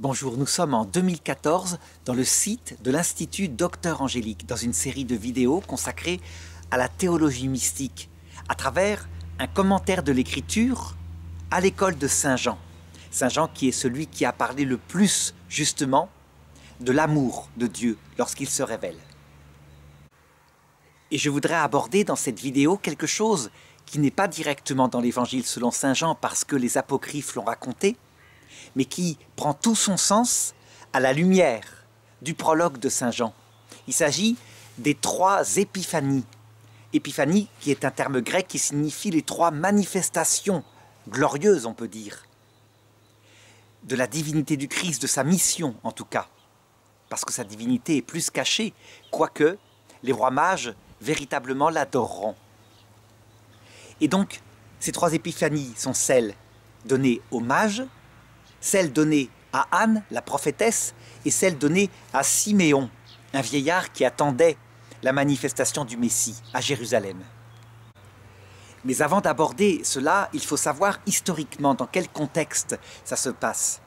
Bonjour, nous sommes en 2014 dans le site de l'Institut Docteur Angélique, dans une série de vidéos consacrées à la théologie mystique, à travers un commentaire de l'écriture à l'école de Saint Jean. Saint Jean qui est celui qui a parlé le plus justement de l'amour de Dieu lorsqu'il se révèle. Et je voudrais aborder dans cette vidéo quelque chose qui n'est pas directement dans l'évangile selon Saint Jean parce que les apocryphes l'ont raconté, mais qui prend tout son sens à la lumière du prologue de Saint Jean. Il s'agit des trois épiphanies. Épiphanie qui est un terme grec qui signifie les trois manifestations glorieuses, on peut dire, de la divinité du Christ, de sa mission en tout cas, parce que sa divinité est plus cachée, quoique les rois mages véritablement l'adoreront. Et donc, ces trois épiphanies sont celles données aux mages, celle donnée à Anne, la prophétesse, et celle donnée à Siméon, un vieillard qui attendait la manifestation du Messie à Jérusalem. Mais avant d'aborder cela, il faut savoir historiquement dans quel contexte ça se passe.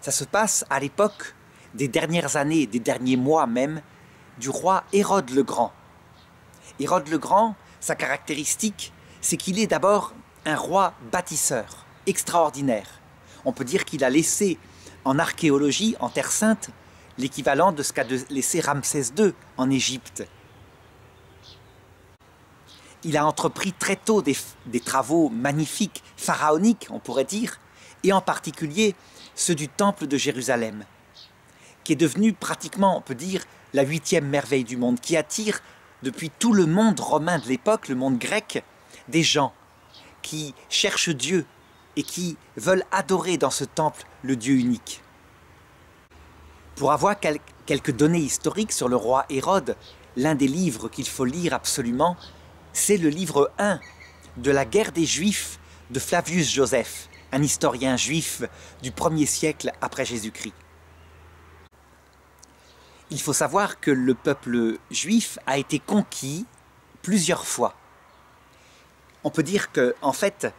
Ça se passe à l'époque des dernières années, des derniers mois même, du roi Hérode le Grand. Hérode le Grand, sa caractéristique, c'est qu'il est d'abord un roi bâtisseur, extraordinaire on peut dire qu'il a laissé en archéologie, en Terre Sainte, l'équivalent de ce qu'a laissé Ramsès II en Égypte. Il a entrepris très tôt des, travaux magnifiques, pharaoniques, on pourrait dire, et en particulier ceux du Temple de Jérusalem, qui est devenu pratiquement, on peut dire, la huitième merveille du monde, qui attire depuis tout le monde romain de l'époque, le monde grec, des gens qui cherchent Dieu, et qui veulent adorer dans ce temple le Dieu unique. Pour avoir quelques données historiques sur le roi Hérode, l'un des livres qu'il faut lire absolument, c'est le livre 1 de la guerre des Juifs de Flavius Joseph, un historien juif du 1er siècle après Jésus-Christ. Il faut savoir que le peuple juif a été conquis plusieurs fois. On peut dire que, en fait,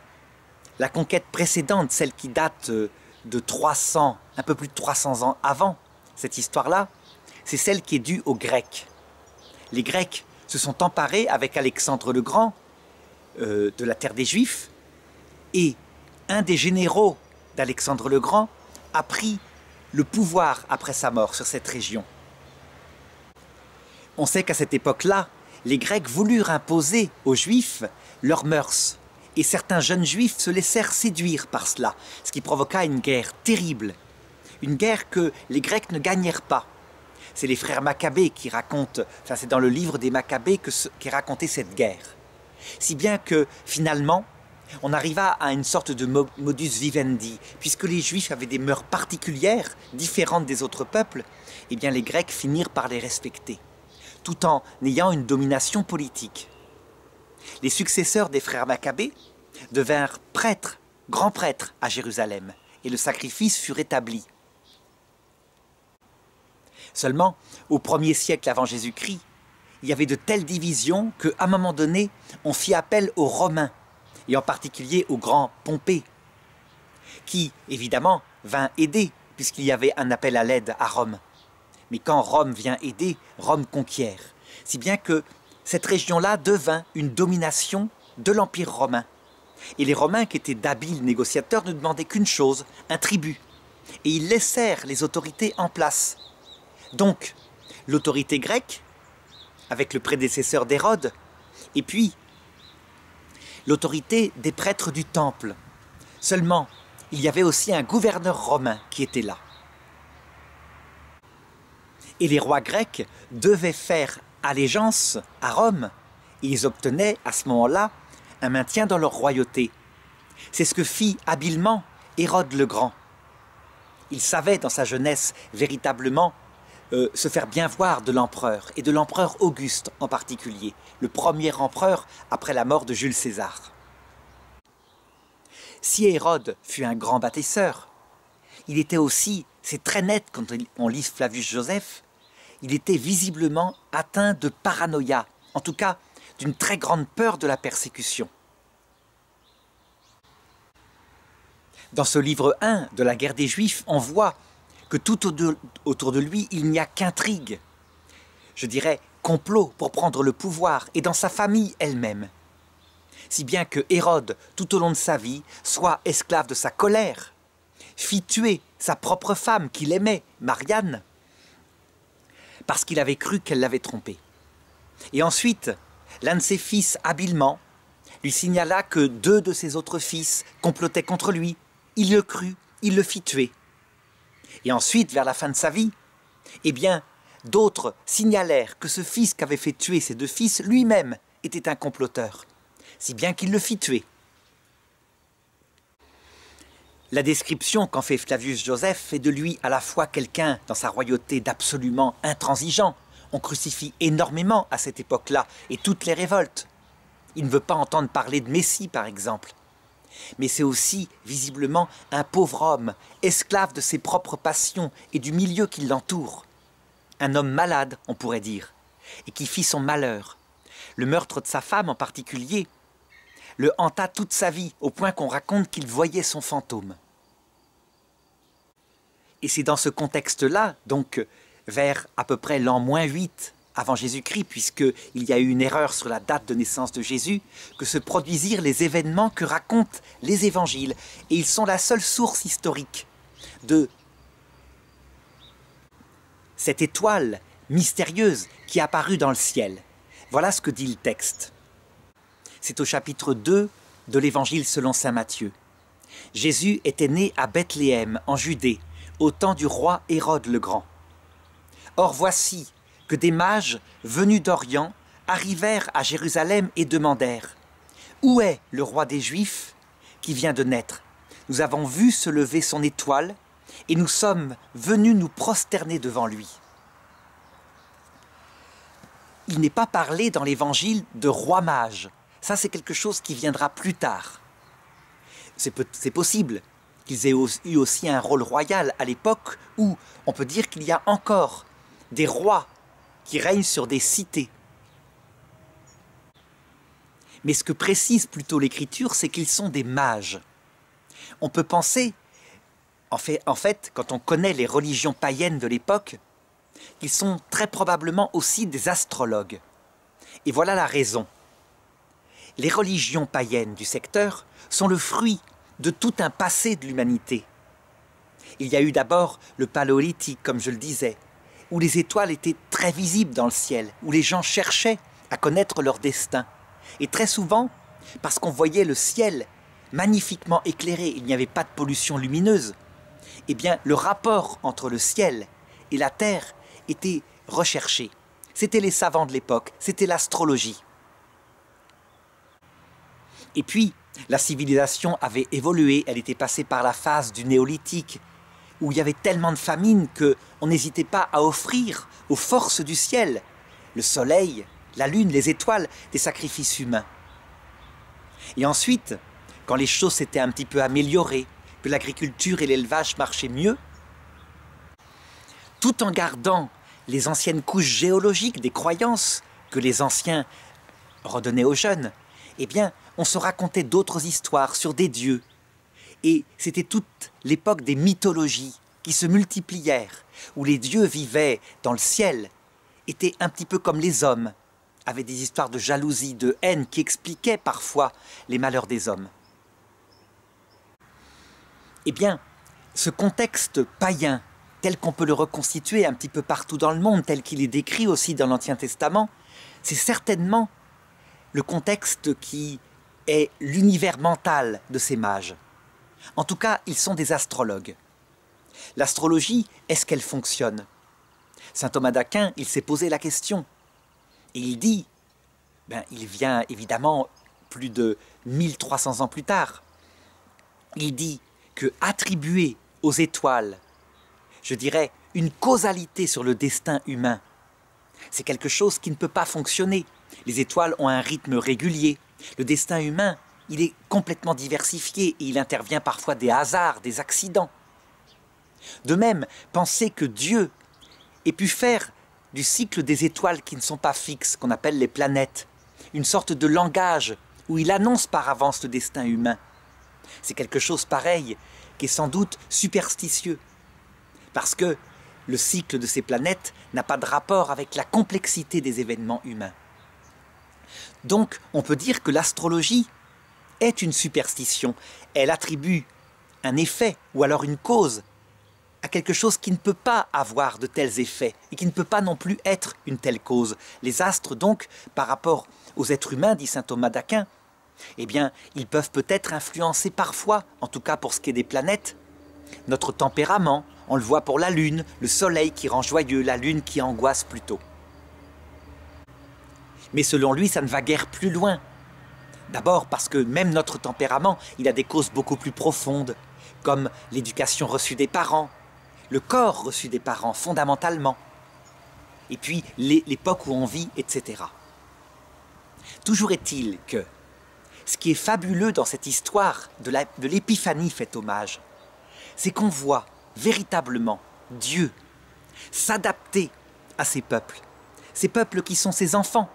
la conquête précédente, celle qui date euh, de 300, un peu plus de 300 ans avant cette histoire-là, c'est celle qui est due aux Grecs. Les Grecs se sont emparés avec Alexandre le Grand euh, de la terre des Juifs et un des généraux d'Alexandre le Grand a pris le pouvoir après sa mort sur cette région. On sait qu'à cette époque-là, les Grecs voulurent imposer aux Juifs leurs mœurs, et certains jeunes juifs se laissèrent séduire par cela, ce qui provoqua une guerre terrible, une guerre que les Grecs ne gagnèrent pas. C'est les frères Maccabées qui racontent, enfin c'est dans le livre des Maccabées que qui cette guerre. Si bien que finalement, on arriva à une sorte de modus vivendi, puisque les Juifs avaient des mœurs particulières, différentes des autres peuples, eh bien les Grecs finirent par les respecter, tout en ayant une domination politique. Les successeurs des frères Maccabées devinrent prêtres, grands prêtres à Jérusalem, et le sacrifice fut rétabli. Seulement, au premier siècle avant Jésus-Christ, il y avait de telles divisions qu'à un moment donné, on fit appel aux Romains, et en particulier au grand Pompée, qui, évidemment, vint aider, puisqu'il y avait un appel à l'aide à Rome. Mais quand Rome vient aider, Rome conquiert. Si bien que cette région-là devint une domination de l'Empire romain. Et les Romains, qui étaient d'habiles négociateurs, ne demandaient qu'une chose, un tribut. Et ils laissèrent les autorités en place. Donc, l'autorité grecque, avec le prédécesseur d'Hérode, et puis l'autorité des prêtres du temple. Seulement, il y avait aussi un gouverneur romain qui était là. Et les rois grecs devaient faire allégeance à Rome. Ils obtenaient à ce moment-là un maintien dans leur royauté. C'est ce que fit habilement Hérode le Grand. Il savait dans sa jeunesse véritablement euh, se faire bien voir de l'empereur, et de l'empereur Auguste en particulier, le premier empereur après la mort de Jules César. Si Hérode fut un grand bâtisseur, il était aussi, c'est très net quand on lit Flavius Joseph, il était visiblement atteint de paranoïa, en tout cas d'une très grande peur de la persécution. Dans ce livre 1 de la guerre des Juifs, on voit que tout autour de lui, il n'y a qu'intrigue. Je dirais complot pour prendre le pouvoir et dans sa famille elle-même. Si bien que Hérode, tout au long de sa vie, soit esclave de sa colère, fit tuer sa propre femme qu'il aimait, Marianne, parce qu'il avait cru qu'elle l'avait trompé. Et ensuite, l'un de ses fils, habilement, lui signala que deux de ses autres fils complotaient contre lui. Il le crut, il le fit tuer. Et ensuite, vers la fin de sa vie, eh bien, d'autres signalèrent que ce fils qu'avait fait tuer ses deux fils lui-même était un comploteur, si bien qu'il le fit tuer. La description qu'en fait Flavius Joseph fait de lui à la fois quelqu'un dans sa royauté d'absolument intransigeant. On crucifie énormément à cette époque-là et toutes les révoltes. Il ne veut pas entendre parler de Messie, par exemple mais c'est aussi visiblement un pauvre homme, esclave de ses propres passions et du milieu qui l'entoure. Un homme malade, on pourrait dire, et qui fit son malheur. Le meurtre de sa femme en particulier le hanta toute sa vie, au point qu'on raconte qu'il voyait son fantôme. Et c'est dans ce contexte-là, donc vers à peu près l'an moins 8 avant Jésus-Christ, puisqu'il y a eu une erreur sur la date de naissance de Jésus, que se produisirent les événements que racontent les évangiles. Et ils sont la seule source historique de cette étoile mystérieuse qui apparut dans le ciel. Voilà ce que dit le texte. C'est au chapitre 2 de l'évangile selon saint Matthieu. Jésus était né à Bethléem, en Judée, au temps du roi Hérode le Grand. Or voici, que des mages venus d'Orient arrivèrent à Jérusalem et demandèrent Où est le roi des Juifs qui vient de naître? Nous avons vu se lever son étoile et nous sommes venus nous prosterner devant lui. Il n'est pas parlé dans l'évangile de roi mage. Ça, c'est quelque chose qui viendra plus tard. C'est possible qu'ils aient eu aussi un rôle royal à l'époque où on peut dire qu'il y a encore des rois qui règnent sur des cités. Mais ce que précise plutôt l'Écriture, c'est qu'ils sont des mages. On peut penser, en fait, en fait, quand on connaît les religions païennes de l'époque, qu'ils sont très probablement aussi des astrologues. Et voilà la raison. Les religions païennes du secteur sont le fruit de tout un passé de l'humanité. Il y a eu d'abord le paléolithique, comme je le disais, où les étoiles étaient très visibles dans le ciel, où les gens cherchaient à connaître leur destin. Et très souvent, parce qu'on voyait le ciel magnifiquement éclairé, il n'y avait pas de pollution lumineuse, eh bien le rapport entre le ciel et la terre était recherché. C'était les savants de l'époque, c'était l'astrologie. Et puis, la civilisation avait évolué, elle était passée par la phase du néolithique, où il y avait tellement de famine qu'on n'hésitait pas à offrir aux forces du ciel, le soleil, la lune, les étoiles, des sacrifices humains. Et ensuite, quand les choses s'étaient un petit peu améliorées, que l'agriculture et l'élevage marchaient mieux, tout en gardant les anciennes couches géologiques des croyances que les anciens redonnaient aux jeunes, eh bien, on se racontait d'autres histoires sur des dieux, et c'était toute l'époque des mythologies qui se multiplièrent, où les dieux vivaient dans le ciel, étaient un petit peu comme les hommes, avaient des histoires de jalousie, de haine qui expliquaient parfois les malheurs des hommes. Eh bien, ce contexte païen, tel qu'on peut le reconstituer un petit peu partout dans le monde, tel qu'il est décrit aussi dans l'Ancien Testament, c'est certainement le contexte qui est l'univers mental de ces mages. En tout cas, ils sont des astrologues. L'astrologie, est-ce qu'elle fonctionne Saint Thomas d'Aquin, il s'est posé la question. Et il dit, ben, il vient évidemment plus de 1300 ans plus tard, il dit que attribuer aux étoiles, je dirais, une causalité sur le destin humain, c'est quelque chose qui ne peut pas fonctionner. Les étoiles ont un rythme régulier. Le destin humain, il est complètement diversifié et il intervient parfois des hasards, des accidents. De même, penser que Dieu ait pu faire du cycle des étoiles qui ne sont pas fixes, qu'on appelle les planètes, une sorte de langage où il annonce par avance le destin humain. C'est quelque chose pareil qui est sans doute superstitieux. parce que le cycle de ces planètes n'a pas de rapport avec la complexité des événements humains. Donc on peut dire que l'astrologie est une superstition. Elle attribue un effet ou alors une cause à quelque chose qui ne peut pas avoir de tels effets et qui ne peut pas non plus être une telle cause. Les astres, donc, par rapport aux êtres humains, dit saint Thomas d'Aquin, eh bien, ils peuvent peut-être influencer parfois, en tout cas pour ce qui est des planètes, notre tempérament. On le voit pour la Lune, le Soleil qui rend joyeux, la Lune qui angoisse plutôt. Mais selon lui, ça ne va guère plus loin. D'abord parce que même notre tempérament, il a des causes beaucoup plus profondes, comme l'éducation reçue des parents, le corps reçu des parents fondamentalement, et puis l'époque où on vit, etc. Toujours est-il que ce qui est fabuleux dans cette histoire de l'épiphanie faite hommage, c'est qu'on voit véritablement Dieu s'adapter à ces peuples, ces peuples qui sont ses enfants.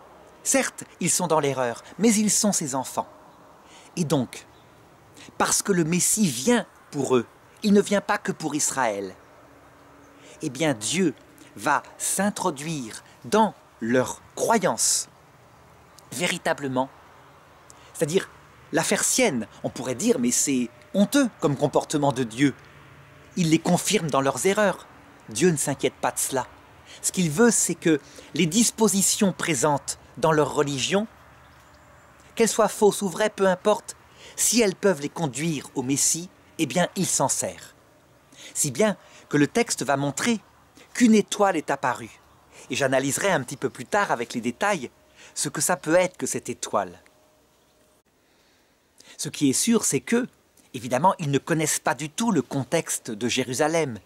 Certes, ils sont dans l'erreur, mais ils sont ses enfants. Et donc, parce que le Messie vient pour eux, il ne vient pas que pour Israël, eh bien Dieu va s'introduire dans leur croyance véritablement. C'est-à-dire la faire sienne. On pourrait dire, mais c'est honteux comme comportement de Dieu. Il les confirme dans leurs erreurs. Dieu ne s'inquiète pas de cela. Ce qu'il veut, c'est que les dispositions présentes dans leur religion, qu'elles soient fausses ou vraies, peu importe, si elles peuvent les conduire au Messie, eh bien, il s'en sert. Si bien que le texte va montrer qu'une étoile est apparue. Et j'analyserai un petit peu plus tard avec les détails ce que ça peut être que cette étoile. Ce qui est sûr, c'est que, évidemment, ils ne connaissent pas du tout le contexte de Jérusalem.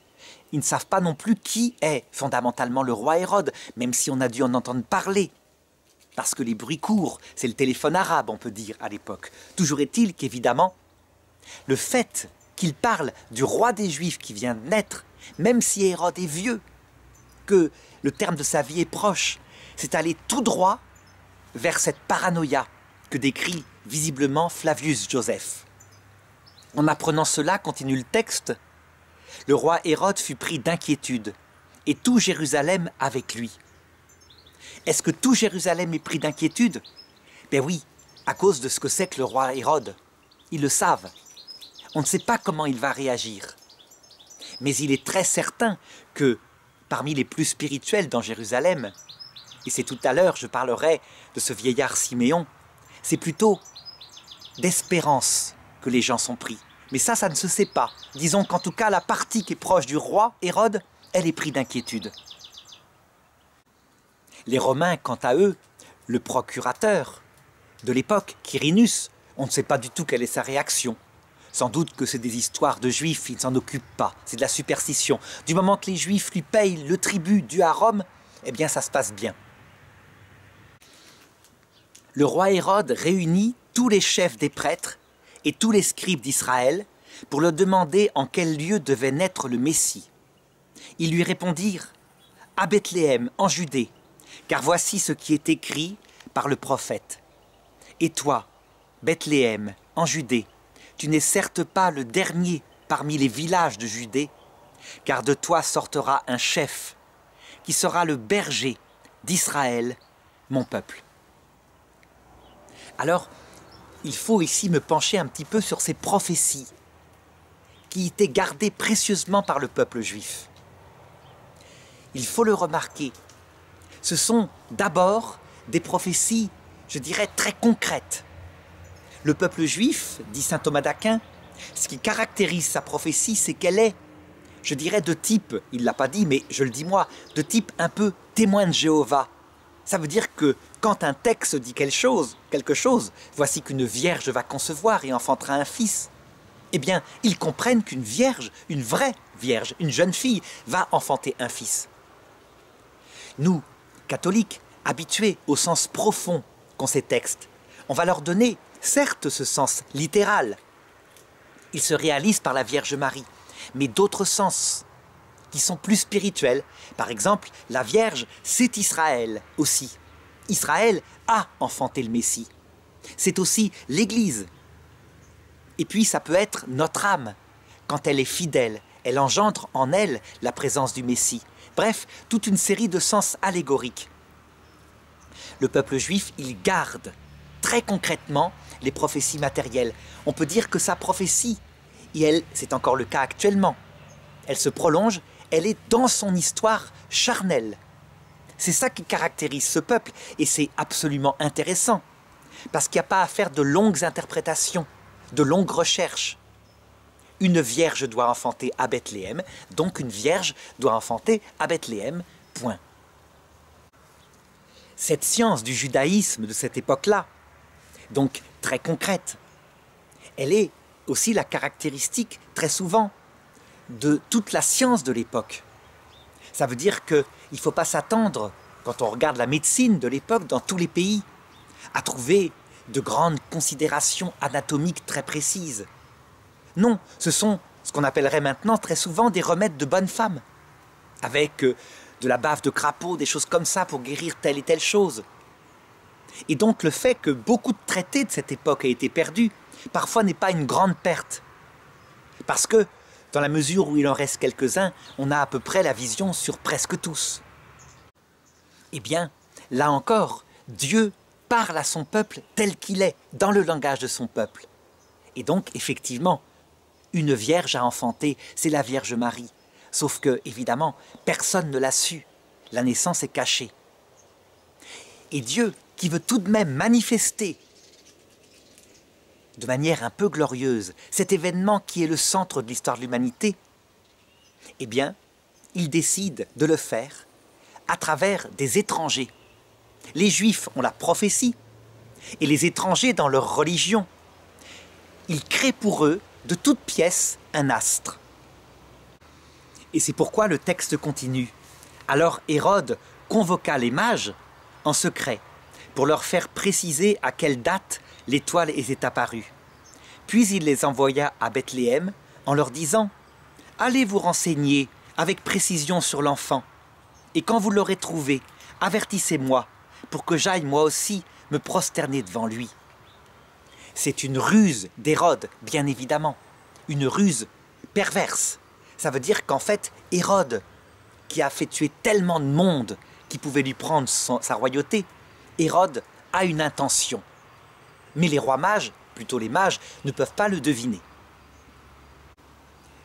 Ils ne savent pas non plus qui est fondamentalement le roi Hérode, même si on a dû en entendre parler. Parce que les bruits courent, c'est le téléphone arabe, on peut dire, à l'époque. Toujours est-il qu'évidemment, le fait qu'il parle du roi des Juifs qui vient de naître, même si Hérode est vieux, que le terme de sa vie est proche, c'est aller tout droit vers cette paranoïa que décrit visiblement Flavius Joseph. En apprenant cela, continue le texte, le roi Hérode fut pris d'inquiétude, et tout Jérusalem avec lui. Est-ce que tout Jérusalem est pris d'inquiétude? Ben oui, à cause de ce que c'est que le roi Hérode. Ils le savent. On ne sait pas comment il va réagir. Mais il est très certain que parmi les plus spirituels dans Jérusalem, et c'est tout à l'heure je parlerai de ce vieillard Siméon, c'est plutôt d'espérance que les gens sont pris. Mais ça, ça ne se sait pas. Disons qu'en tout cas, la partie qui est proche du roi, Hérode, elle est prise d'inquiétude. Les Romains, quant à eux, le procurateur de l'époque, Quirinus, on ne sait pas du tout quelle est sa réaction. Sans doute que c'est des histoires de juifs, il ne s'en occupe pas, c'est de la superstition. Du moment que les juifs lui payent le tribut dû à Rome, eh bien ça se passe bien. Le roi Hérode réunit tous les chefs des prêtres et tous les scribes d'Israël pour leur demander en quel lieu devait naître le Messie. Ils lui répondirent À Bethléem, en Judée, car voici ce qui est écrit par le prophète. Et toi, Bethléem, en Judée, tu n'es certes pas le dernier parmi les villages de Judée, car de toi sortira un chef, qui sera le berger d'Israël, mon peuple. Alors, il faut ici me pencher un petit peu sur ces prophéties qui étaient gardées précieusement par le peuple juif. Il faut le remarquer, ce sont d'abord des prophéties, je dirais, très concrètes le peuple juif, dit saint Thomas d'Aquin, ce qui caractérise sa prophétie, c'est qu'elle est, je dirais, de type, il l'a pas dit, mais je le dis moi, de type un peu témoin de Jéhovah. Ça veut dire que quand un texte dit quelque chose, quelque chose, voici qu'une vierge va concevoir et enfantera un fils, eh bien, ils comprennent qu'une vierge, une vraie vierge, une jeune fille, va enfanter un fils. Nous, catholiques, habitués au sens profond qu'ont ces textes, on va leur donner certes ce sens littéral, il se réalise par la Vierge Marie, mais d'autres sens qui sont plus spirituels. Par exemple, la Vierge, c'est Israël aussi. Israël a enfanté le Messie. C'est aussi l'Église. Et puis ça peut être notre âme. Quand elle est fidèle, elle engendre en elle la présence du Messie. Bref, toute une série de sens allégoriques. Le peuple juif, il garde très concrètement les prophéties matérielles. On peut dire que sa prophétie, et elle, c'est encore le cas actuellement, elle se prolonge, elle est dans son histoire charnelle. C'est ça qui caractérise ce peuple, et c'est absolument intéressant, parce qu'il n'y a pas à faire de longues interprétations, de longues recherches. Une vierge doit enfanter à Bethléem, donc une vierge doit enfanter à Bethléem. Cette science du judaïsme de cette époque-là, donc très concrète, elle est aussi la caractéristique très souvent de toute la science de l'époque. Ça veut dire qu'il ne faut pas s'attendre, quand on regarde la médecine de l'époque dans tous les pays, à trouver de grandes considérations anatomiques très précises. Non, ce sont ce qu'on appellerait maintenant très souvent des remèdes de bonne femme, avec euh, de la bave de crapaud, des choses comme ça pour guérir telle et telle chose. Et donc le fait que beaucoup de traités de cette époque aient été perdus, parfois n'est pas une grande perte. Parce que dans la mesure où il en reste quelques-uns, on a à peu près la vision sur presque tous. Eh bien, là encore, Dieu parle à son peuple tel qu'il est, dans le langage de son peuple. Et donc, effectivement, une vierge a enfanté, c'est la Vierge Marie. Sauf que, évidemment, personne ne l'a su. La naissance est cachée. Et Dieu, qui veut tout de même manifester de manière un peu glorieuse cet événement qui est le centre de l'histoire de l'humanité, eh bien, il décide de le faire à travers des étrangers. Les juifs ont la prophétie, et les étrangers dans leur religion. Il crée pour eux, de toute pièce, un astre. Et c'est pourquoi le texte continue. Alors Hérode convoqua les mages en secret pour leur faire préciser à quelle date l'étoile était apparue. Puis il les envoya à Bethléem en leur disant Allez vous renseigner avec précision sur l'enfant, et quand vous l'aurez trouvé, avertissez-moi, pour que j'aille moi aussi me prosterner devant lui. C'est une ruse d'Hérode, bien évidemment, une ruse perverse. Ça veut dire qu'en fait, Hérode, qui a fait tuer tellement de monde qui pouvait lui prendre sa royauté, Hérode a une intention. Mais les rois mages, plutôt les mages, ne peuvent pas le deviner.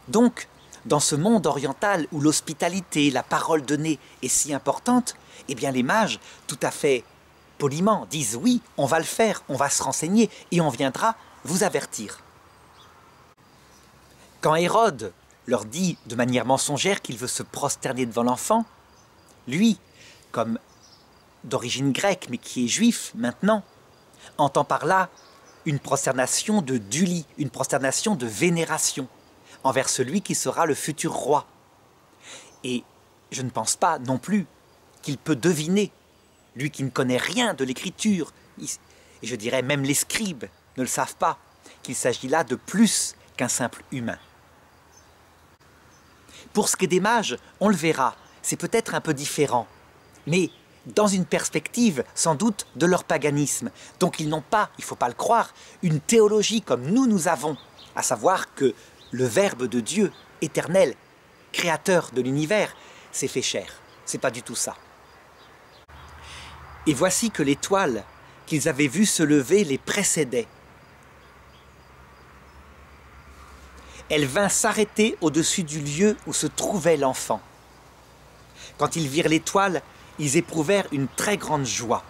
Donc, dans ce monde oriental où l'hospitalité, la parole donnée est si importante, eh bien les mages, tout à fait poliment, disent oui, on va le faire, on va se renseigner et on viendra vous avertir. Quand Hérode leur dit de manière mensongère qu'il veut se prosterner devant l'enfant, lui, comme d'origine grecque mais qui est juif maintenant, entend par là une prosternation de duli, une prosternation de vénération envers celui qui sera le futur roi. Et je ne pense pas non plus qu'il peut deviner, lui qui ne connaît rien de l'écriture, et je dirais même les scribes ne le savent pas, qu'il s'agit là de plus qu'un simple humain. Pour ce qui est des mages, on le verra, c'est peut-être un peu différent, mais dans une perspective sans doute de leur paganisme. Donc ils n'ont pas, il ne faut pas le croire, une théologie comme nous nous avons, à savoir que le Verbe de Dieu, éternel, créateur de l'univers, s'est fait chair. C'est pas du tout ça. Et voici que l'étoile qu'ils avaient vue se lever les précédait. Elle vint s'arrêter au-dessus du lieu où se trouvait l'enfant. Quand ils virent l'étoile, ils éprouvèrent une très grande joie.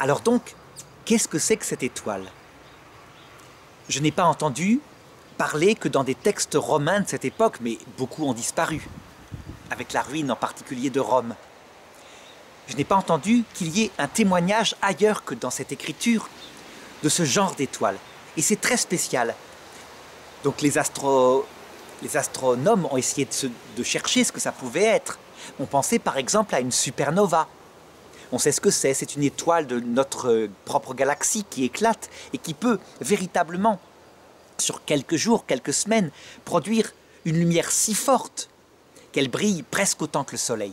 Alors donc, qu'est-ce que c'est que cette étoile? Je n'ai pas entendu parler que dans des textes romains de cette époque, mais beaucoup ont disparu, avec la ruine en particulier de Rome. Je n'ai pas entendu qu'il y ait un témoignage ailleurs que dans cette écriture de ce genre d'étoile. Et c'est très spécial. Donc les, astro... les astronomes ont essayé de chercher ce que ça pouvait être. On pensait par exemple à une supernova. On sait ce que c'est, c'est une étoile de notre propre galaxie qui éclate et qui peut véritablement, sur quelques jours, quelques semaines, produire une lumière si forte qu'elle brille presque autant que le Soleil.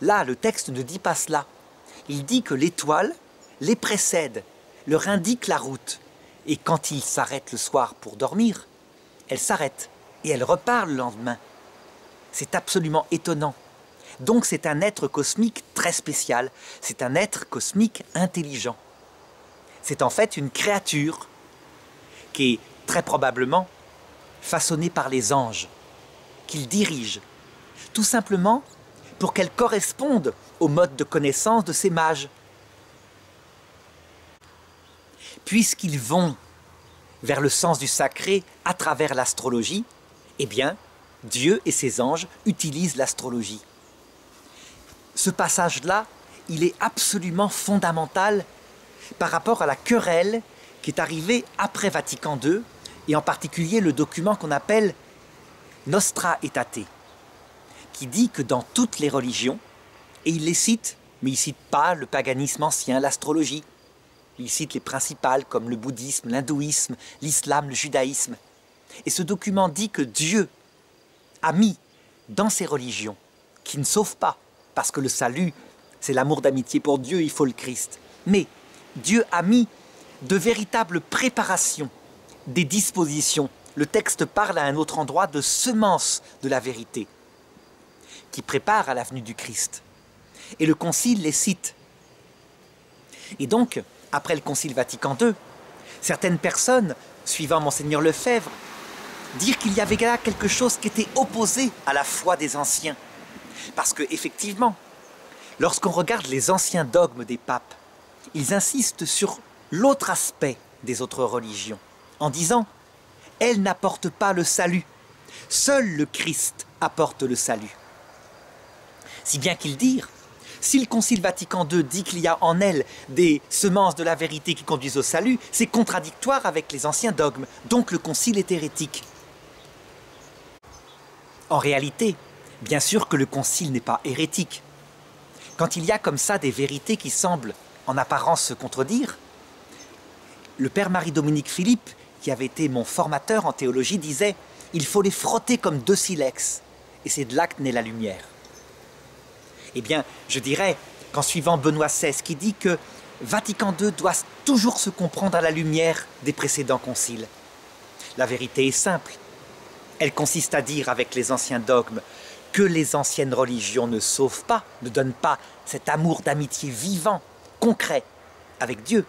Là, le texte ne dit pas cela. Il dit que l'étoile les précède, leur indique la route. Et quand ils s'arrêtent le soir pour dormir, elle s'arrête et elle repart le lendemain. C'est absolument étonnant. Donc c'est un être cosmique très spécial, c'est un être cosmique intelligent. C'est en fait une créature qui est très probablement façonnée par les anges, qu'il dirige, tout simplement pour qu'elle corresponde au mode de connaissance de ces mages. Puisqu'ils vont vers le sens du sacré à travers l'astrologie, eh bien, Dieu et ses anges utilisent l'astrologie. Ce passage-là, il est absolument fondamental par rapport à la querelle qui est arrivée après Vatican II, et en particulier le document qu'on appelle Nostra Aetate, qui dit que dans toutes les religions, et il les cite, mais il ne cite pas le paganisme ancien, l'astrologie, il cite les principales comme le bouddhisme, l'hindouisme, l'islam, le judaïsme. Et ce document dit que Dieu a mis dans ces religions, qui ne sauvent pas, parce que le salut, c'est l'amour d'amitié pour Dieu, il faut le Christ. Mais Dieu a mis de véritables préparations, des dispositions. Le texte parle à un autre endroit de semences de la vérité, qui préparent à l'avenue du Christ. Et le Concile les cite. Et donc, après le Concile Vatican II, certaines personnes, suivant Monseigneur Lefebvre, dire qu'il y avait là quelque chose qui était opposé à la foi des anciens. Parce que, effectivement, lorsqu'on regarde les anciens dogmes des papes, ils insistent sur l'autre aspect des autres religions, en disant Elles n'apportent pas le salut, seul le Christ apporte le salut. Si bien qu'ils dirent si le Concile Vatican II dit qu'il y a en elle des semences de la vérité qui conduisent au salut, c'est contradictoire avec les anciens dogmes, donc le Concile est hérétique. En réalité, bien sûr que le Concile n'est pas hérétique. Quand il y a comme ça des vérités qui semblent en apparence se contredire, le père Marie-Dominique Philippe, qui avait été mon formateur en théologie, disait il faut les frotter comme deux silex, et c'est de là que naît la lumière. Eh bien, je dirais qu'en suivant Benoît XVI, qui dit que Vatican II doit toujours se comprendre à la lumière des précédents conciles. La vérité est simple. Elle consiste à dire avec les anciens dogmes que les anciennes religions ne sauvent pas, ne donnent pas cet amour d'amitié vivant, concret, avec Dieu,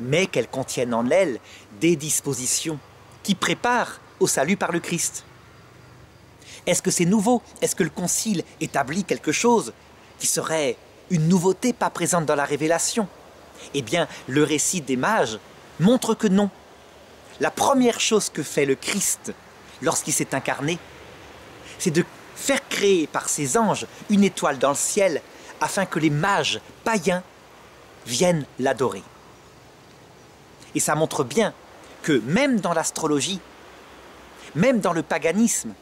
mais qu'elles contiennent en elles des dispositions qui préparent au salut par le Christ. Est-ce que c'est nouveau? Est-ce que le Concile établit quelque chose qui serait une nouveauté pas présente dans la révélation? Eh bien, le récit des mages montre que non. La première chose que fait le Christ lorsqu'il s'est incarné, c'est de faire créer par ses anges une étoile dans le ciel afin que les mages païens viennent l'adorer. Et ça montre bien que même dans l'astrologie, même dans le paganisme,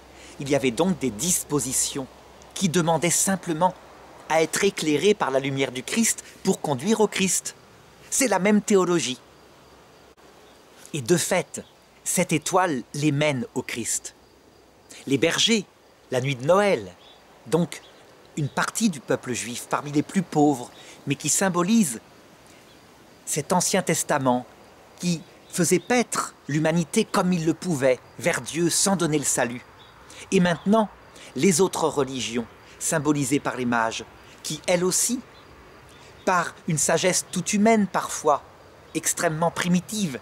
il y avait donc des dispositions qui demandaient simplement à être éclairées par la lumière du Christ pour conduire au Christ. C'est la même théologie. Et de fait, cette étoile les mène au Christ. Les bergers, la nuit de Noël, donc une partie du peuple juif parmi les plus pauvres, mais qui symbolise cet Ancien Testament qui faisait paître l'humanité comme il le pouvait vers Dieu sans donner le salut. Et maintenant, les autres religions, symbolisées par les mages, qui elles aussi, par une sagesse toute humaine parfois, extrêmement primitive,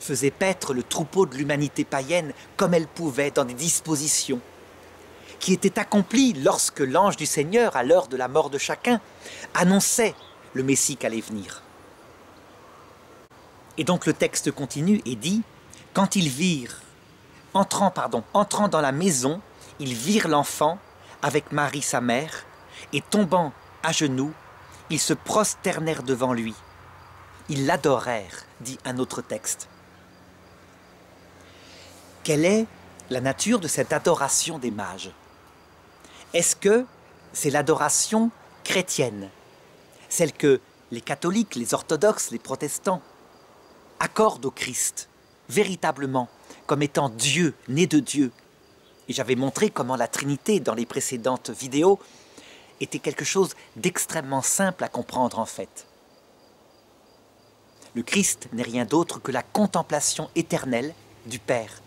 faisaient paître le troupeau de l'humanité païenne comme elles pouvaient dans des dispositions qui étaient accomplies lorsque l'ange du Seigneur, à l'heure de la mort de chacun, annonçait le Messie qu'allait venir. Et donc le texte continue et dit, quand ils virent entrant, pardon, entrant dans la maison, ils virent l'enfant avec Marie sa mère, et tombant à genoux, ils se prosternèrent devant lui. Ils l'adorèrent, dit un autre texte. Quelle est la nature de cette adoration des mages? Est-ce que c'est l'adoration chrétienne, celle que les catholiques, les orthodoxes, les protestants accordent au Christ, véritablement? Comme étant Dieu, né de Dieu. Et j'avais montré comment la Trinité, dans les précédentes vidéos, était quelque chose d'extrêmement simple à comprendre en fait. Le Christ n'est rien d'autre que la contemplation éternelle du Père.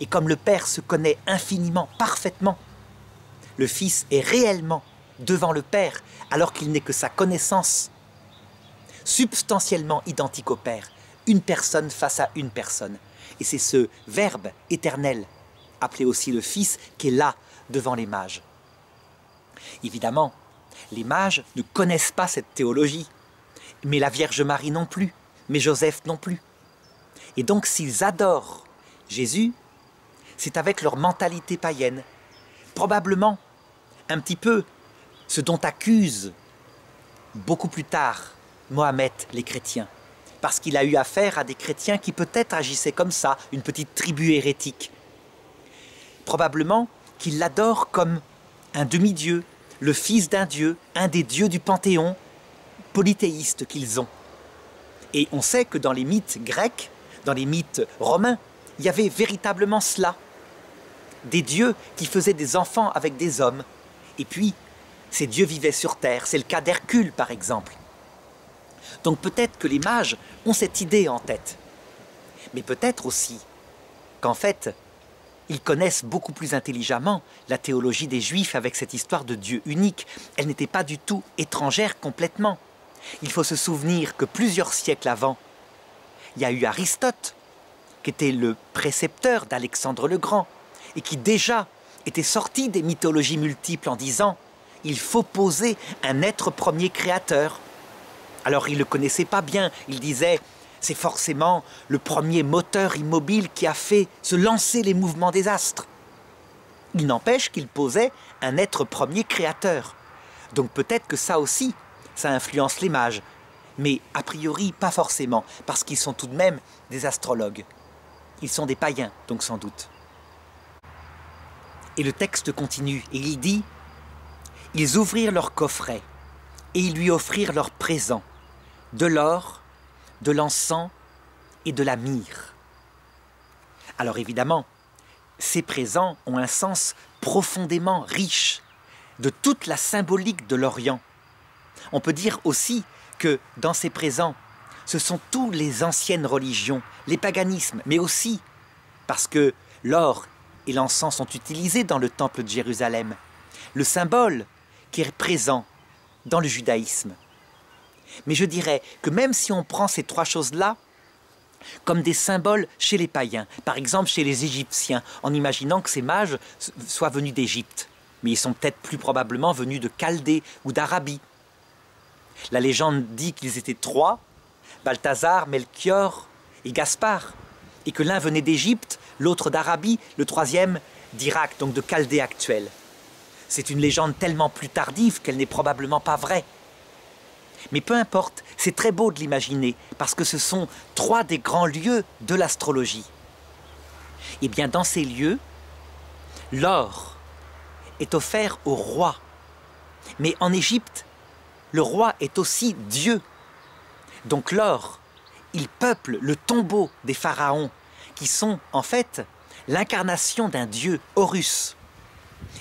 Et comme le Père se connaît infiniment, parfaitement, le Fils est réellement devant le Père alors qu'il n'est que sa connaissance, substantiellement identique au Père, une personne face à une personne. Et c'est ce Verbe éternel, appelé aussi le Fils, qui est là devant les mages. Évidemment, les mages ne connaissent pas cette théologie, mais la Vierge Marie non plus, mais Joseph non plus. Et donc s'ils adorent Jésus, c'est avec leur mentalité païenne, probablement un petit peu ce dont accuse beaucoup plus tard Mohamed les chrétiens, parce qu'il a eu affaire à des chrétiens qui peut-être agissaient comme ça, une petite tribu hérétique. Probablement qu'il l'adore comme un demi-dieu, le fils d'un dieu, un des dieux du panthéon polythéiste qu'ils ont. Et on sait que dans les mythes grecs, dans les mythes romains, il y avait véritablement cela. Des dieux qui faisaient des enfants avec des hommes. Et puis, ces dieux vivaient sur terre. C'est le cas d'Hercule, par exemple. Donc peut-être que les mages ont cette idée en tête. Mais peut-être aussi qu'en fait, ils connaissent beaucoup plus intelligemment la théologie des Juifs avec cette histoire de Dieu unique. Elle n'était pas du tout étrangère complètement. Il faut se souvenir que plusieurs siècles avant, il y a eu Aristote, qui était le précepteur d'Alexandre le Grand, et qui déjà était sorti des mythologies multiples en disant il faut poser un être premier créateur. Alors il ne le connaissait pas bien, il disait c'est forcément le premier moteur immobile qui a fait se lancer les mouvements des astres. Il n'empêche qu'il posait un être premier créateur. Donc peut-être que ça aussi, ça influence les mages. Mais a priori, pas forcément, parce qu'ils sont tout de même des astrologues. Ils sont des païens, donc sans doute. Et le texte continue, et il dit Ils ouvrirent leur coffret, et ils lui offrirent leurs présents, de l'or, de l'encens et de la myrrhe. Alors évidemment, ces présents ont un sens profondément riche de toute la symbolique de l'Orient. On peut dire aussi que dans ces présents, ce sont tous les anciennes religions, les paganismes, mais aussi parce que l'or et l'encens sont utilisés dans le temple de Jérusalem, le symbole qui est présent dans le judaïsme. Mais je dirais que même si on prend ces trois choses-là comme des symboles chez les païens, par exemple chez les Égyptiens, en imaginant que ces mages soient venus d'Égypte, mais ils sont peut-être plus probablement venus de Chaldée ou d'Arabie. La légende dit qu'ils étaient trois, Balthazar, Melchior et Gaspard, et que l'un venait d'Égypte, l'autre d'Arabie, le troisième d'Irak, donc de Chaldée actuelle. C'est une légende tellement plus tardive qu'elle n'est probablement pas vraie. Mais peu importe, c'est très beau de l'imaginer, parce que ce sont trois des grands lieux de l'astrologie. Et eh bien dans ces lieux, l'or est offert au roi. Mais en Égypte, le roi est aussi Dieu. Donc l'or, il peuple le tombeau des pharaons, qui sont en fait l'incarnation d'un dieu, Horus.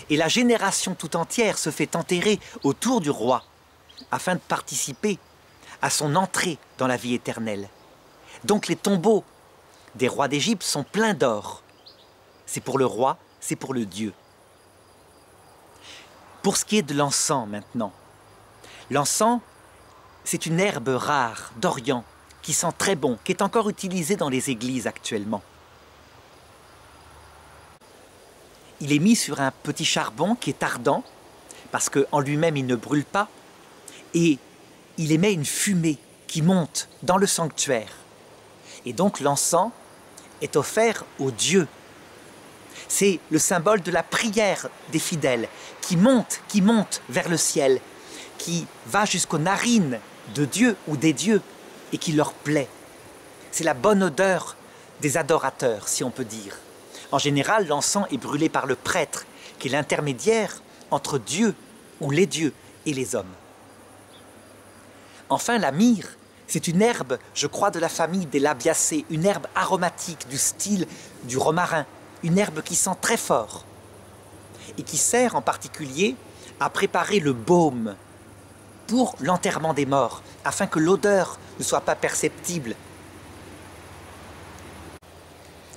Et la génération tout entière se fait enterrer autour du roi afin de participer à son entrée dans la vie éternelle. Donc les tombeaux des rois d'Égypte sont pleins d'or. C'est pour le roi, c'est pour le Dieu. Pour ce qui est de l'encens maintenant, l'encens, c'est une herbe rare d'Orient qui sent très bon, qui est encore utilisée dans les églises actuellement. Il est mis sur un petit charbon qui est ardent, parce qu'en lui-même il ne brûle pas, et il émet une fumée qui monte dans le sanctuaire. Et donc l'encens est offert au Dieu. C'est le symbole de la prière des fidèles qui monte, qui monte vers le ciel, qui va jusqu'aux narines de Dieu ou des dieux et qui leur plaît. C'est la bonne odeur des adorateurs, si on peut dire. En général, l'encens est brûlé par le prêtre, qui est l'intermédiaire entre Dieu ou les dieux et les hommes. Enfin, la myrrhe, c'est une herbe, je crois, de la famille des labiacées, une herbe aromatique du style du romarin, une herbe qui sent très fort et qui sert en particulier à préparer le baume pour l'enterrement des morts, afin que l'odeur ne soit pas perceptible.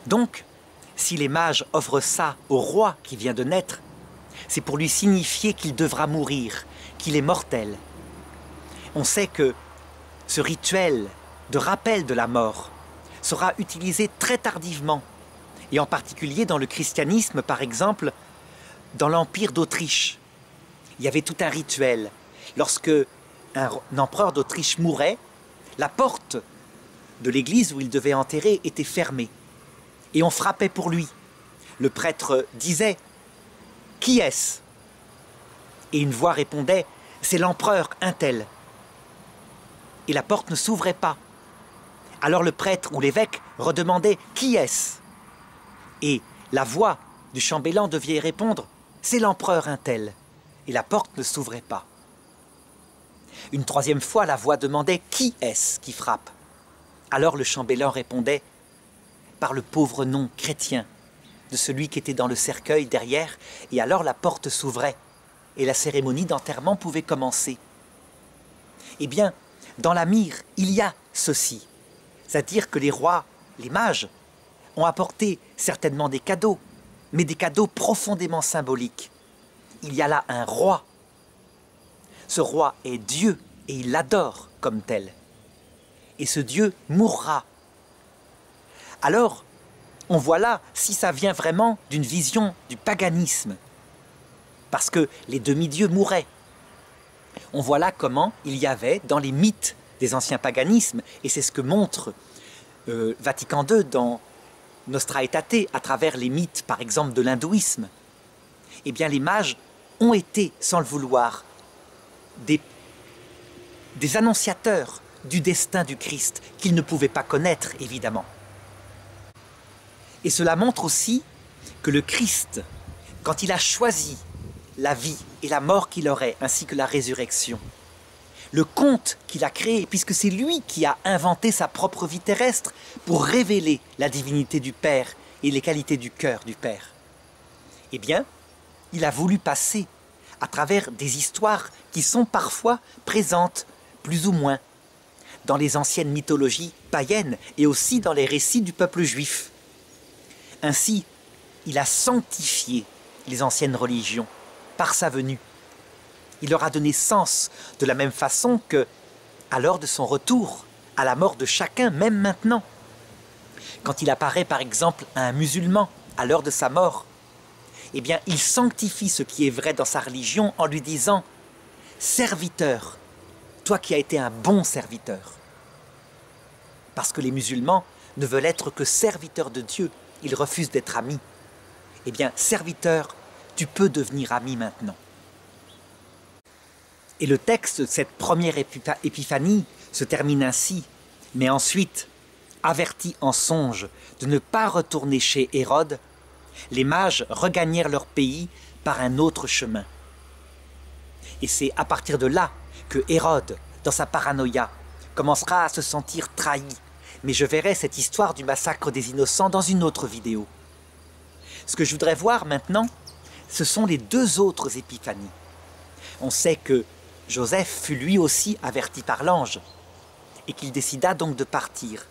Donc, si les mages offrent ça au roi qui vient de naître, c'est pour lui signifier qu'il devra mourir, qu'il est mortel. On sait que ce rituel de rappel de la mort sera utilisé très tardivement, et en particulier dans le christianisme, par exemple, dans l'Empire d'Autriche. Il y avait tout un rituel. Lorsque un, empereur d'Autriche mourait, la porte de l'église où il devait enterrer était fermée, et on frappait pour lui. Le prêtre disait Qui est-ce? Et une voix répondait C'est l'empereur un tel. Et la porte ne s'ouvrait pas. Alors le prêtre ou l'évêque redemandait Qui est-ce? Et la voix du chambellan devait répondre C'est l'empereur un tel. Et la porte ne s'ouvrait pas. Une troisième fois, la voix demandait Qui est-ce qui frappe? Alors le chambellan répondait Par le pauvre nom chrétien de celui qui était dans le cercueil derrière, et alors la porte s'ouvrait, et la cérémonie d'enterrement pouvait commencer. Eh bien, dans la mire, il y a ceci. C'est-à-dire que les rois, les mages, ont apporté certainement des cadeaux, mais des cadeaux profondément symboliques. Il y a là un roi. Ce roi est Dieu et il l'adore comme tel. Et ce Dieu mourra. Alors, on voit là si ça vient vraiment d'une vision du paganisme. Parce que les demi-dieux mouraient. On voit là comment il y avait dans les mythes des anciens paganismes, et c'est ce que montre euh, Vatican II dans Nostra Aetate, à travers les mythes, par exemple, de l'hindouisme. Eh bien, les mages ont été, sans le vouloir, des, des annonciateurs du destin du Christ qu'ils ne pouvaient pas connaître, évidemment. Et cela montre aussi que le Christ, quand il a choisi la vie et la mort qu'il aurait, ainsi que la résurrection, le conte qu'il a créé, puisque c'est lui qui a inventé sa propre vie terrestre pour révéler la divinité du Père et les qualités du cœur du Père. Eh bien, il a voulu passer à travers des histoires qui sont parfois présentes, plus ou moins, dans les anciennes mythologies païennes et aussi dans les récits du peuple juif. Ainsi, il a sanctifié les anciennes religions par sa venue il leur a donné sens de la même façon que, à l'heure de son retour, à la mort de chacun, même maintenant. Quand il apparaît par exemple à un musulman à l'heure de sa mort, eh bien il sanctifie ce qui est vrai dans sa religion en lui disant Serviteur, toi qui as été un bon serviteur. Parce que les musulmans ne veulent être que serviteurs de Dieu, ils refusent d'être amis. Eh bien, serviteur, tu peux devenir ami maintenant. Et le texte de cette première épiphanie se termine ainsi. Mais ensuite, avertis en songe de ne pas retourner chez Hérode, les mages regagnèrent leur pays par un autre chemin. Et c'est à partir de là que Hérode, dans sa paranoïa, commencera à se sentir trahi. Mais je verrai cette histoire du massacre des innocents dans une autre vidéo. Ce que je voudrais voir maintenant, ce sont les deux autres épiphanies. On sait que Joseph fut lui aussi averti par l'ange, et qu'il décida donc de partir.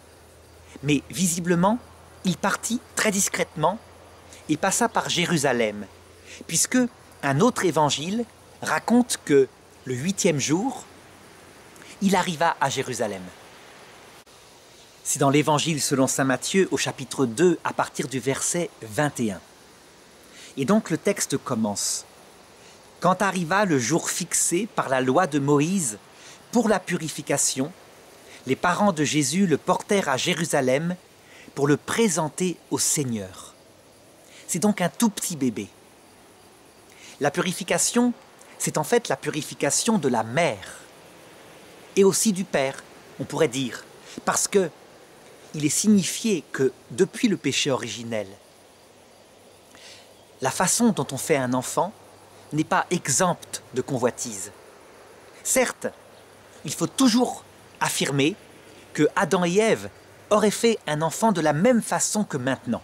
Mais visiblement, il partit très discrètement et passa par Jérusalem, puisque un autre évangile raconte que le huitième jour, il arriva à Jérusalem. C'est dans l'évangile selon Saint Matthieu au chapitre 2 à partir du verset 21. Et donc le texte commence. Quand arriva le jour fixé par la loi de Moïse pour la purification, les parents de Jésus le portèrent à Jérusalem pour le présenter au Seigneur. C'est donc un tout petit bébé. La purification, c'est en fait la purification de la mère et aussi du père, on pourrait dire, parce que il est signifié que depuis le péché originel, la façon dont on fait un enfant n'est pas exempte de convoitise. Certes, il faut toujours affirmer que Adam et Ève auraient fait un enfant de la même façon que maintenant.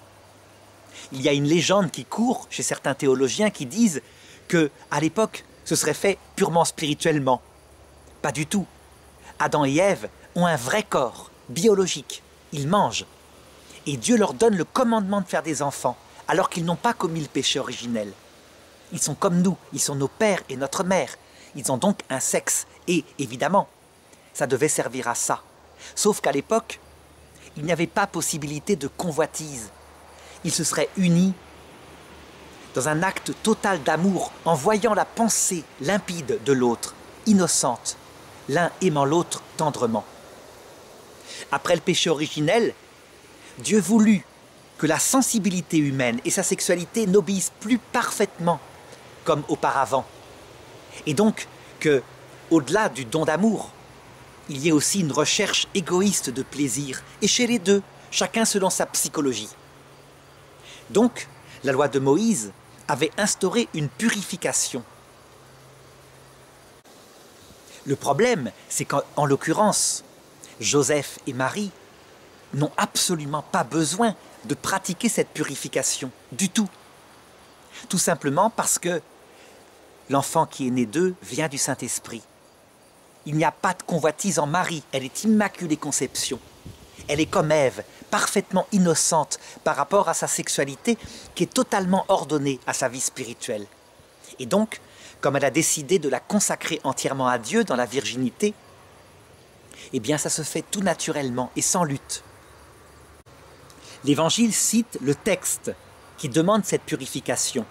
Il y a une légende qui court chez certains théologiens qui disent que à l'époque, ce serait fait purement spirituellement. Pas du tout. Adam et Ève ont un vrai corps biologique. Ils mangent. Et Dieu leur donne le commandement de faire des enfants, alors qu'ils n'ont pas commis le péché originel. Ils sont comme nous, ils sont nos pères et notre mère. Ils ont donc un sexe. Et évidemment, ça devait servir à ça. Sauf qu'à l'époque, il n'y avait pas possibilité de convoitise. Ils se seraient unis dans un acte total d'amour en voyant la pensée limpide de l'autre, innocente, l'un aimant l'autre tendrement. Après le péché originel, Dieu voulut que la sensibilité humaine et sa sexualité n'obéissent plus parfaitement comme auparavant. Et donc que, au-delà du don d'amour, il y ait aussi une recherche égoïste de plaisir, et chez les deux, chacun selon sa psychologie. Donc, la loi de Moïse avait instauré une purification. Le problème, c'est qu'en l'occurrence, Joseph et Marie n'ont absolument pas besoin de pratiquer cette purification du tout. Tout simplement parce que l'enfant qui est né d'eux vient du Saint-Esprit. Il n'y a pas de convoitise en Marie, elle est immaculée conception. Elle est comme Ève, parfaitement innocente par rapport à sa sexualité qui est totalement ordonnée à sa vie spirituelle. Et donc, comme elle a décidé de la consacrer entièrement à Dieu dans la virginité, eh bien ça se fait tout naturellement et sans lutte. L'Évangile cite le texte qui demande cette purification.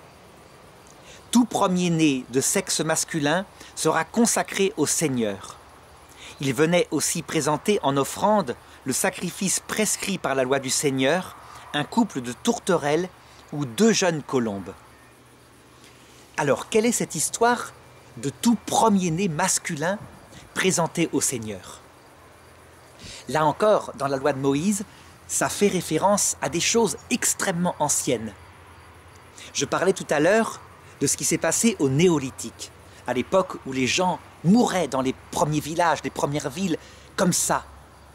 Tout premier-né de sexe masculin sera consacré au Seigneur. Il venait aussi présenter en offrande le sacrifice prescrit par la loi du Seigneur, un couple de tourterelles ou deux jeunes colombes. Alors, quelle est cette histoire de tout premier-né masculin présenté au Seigneur? Là encore, dans la loi de Moïse, ça fait référence à des choses extrêmement anciennes. Je parlais tout à l'heure de ce qui s'est passé au néolithique, à l'époque où les gens mouraient dans les premiers villages, les premières villes, comme ça,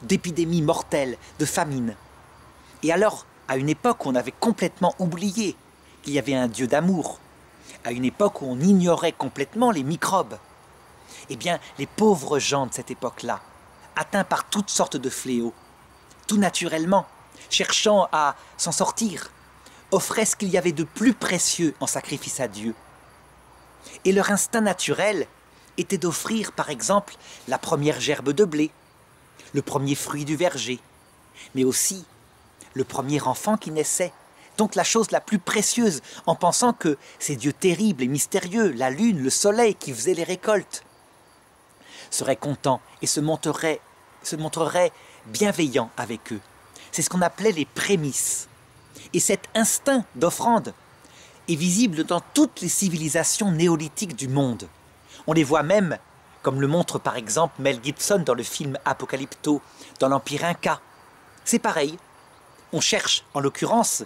d'épidémies mortelles, de famine. Et alors, à une époque où on avait complètement oublié qu'il y avait un Dieu d'amour, à une époque où on ignorait complètement les microbes, eh bien, les pauvres gens de cette époque-là, atteints par toutes sortes de fléaux, tout naturellement, cherchant à s'en sortir, offraient ce qu'il y avait de plus précieux en sacrifice à Dieu. Et leur instinct naturel était d'offrir, par exemple, la première gerbe de blé, le premier fruit du verger, mais aussi le premier enfant qui naissait, donc la chose la plus précieuse, en pensant que ces dieux terribles et mystérieux, la lune, le soleil qui faisaient les récoltes, seraient contents et se montreraient, se montreraient bienveillants avec eux. C'est ce qu'on appelait les prémices. Et cet instinct d'offrande est visible dans toutes les civilisations néolithiques du monde. On les voit même comme le montre par exemple Mel Gibson dans le film Apocalypto, dans l'Empire Inca. C'est pareil. On cherche, en l'occurrence,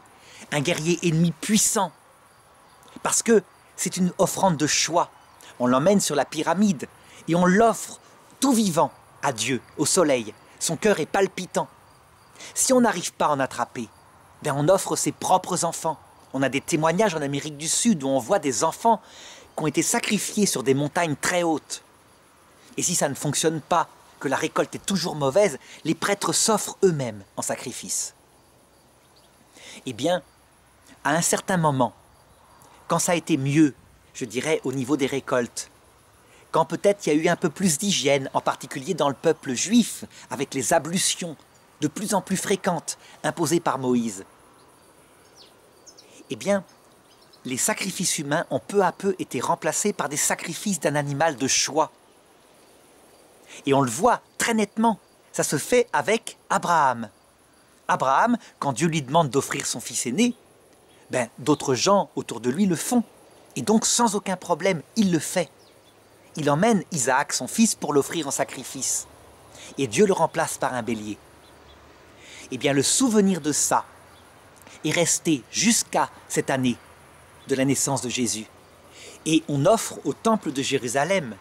un guerrier ennemi puissant. Parce que c'est une offrande de choix. On l'emmène sur la pyramide et on l'offre tout vivant à Dieu, au soleil. Son cœur est palpitant. Si on n'arrive pas à en attraper, ben on offre ses propres enfants. On a des témoignages en Amérique du Sud où on voit des enfants qui ont été sacrifiés sur des montagnes très hautes. Et si ça ne fonctionne pas, que la récolte est toujours mauvaise, les prêtres s'offrent eux-mêmes en sacrifice. Eh bien, à un certain moment, quand ça a été mieux, je dirais au niveau des récoltes, quand peut-être il y a eu un peu plus d'hygiène, en particulier dans le peuple juif, avec les ablutions de plus en plus fréquentes imposées par Moïse, eh bien, les sacrifices humains ont peu à peu été remplacés par des sacrifices d'un animal de choix. Et on le voit très nettement. Ça se fait avec Abraham. Abraham, quand Dieu lui demande d'offrir son fils aîné, ben, d'autres gens autour de lui le font. Et donc, sans aucun problème, il le fait. Il emmène Isaac, son fils, pour l'offrir en sacrifice. Et Dieu le remplace par un bélier. Eh bien, le souvenir de ça est resté jusqu'à cette année de la naissance de Jésus. Et on offre au temple de Jérusalem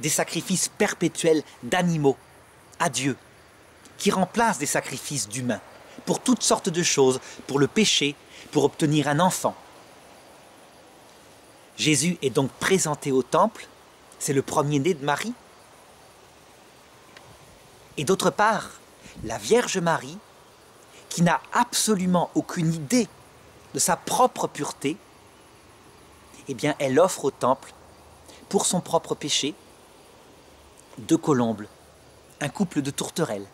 des sacrifices perpétuels d'animaux à Dieu, qui remplacent des sacrifices d'humains, pour toutes sortes de choses, pour le péché, pour obtenir un enfant. Jésus est donc présenté au temple, c'est le premier-né de Marie. Et d'autre part, la Vierge Marie, qui n'a absolument aucune idée de sa propre pureté, eh elle offre au temple, pour son propre péché, deux colombes, un couple de tourterelles.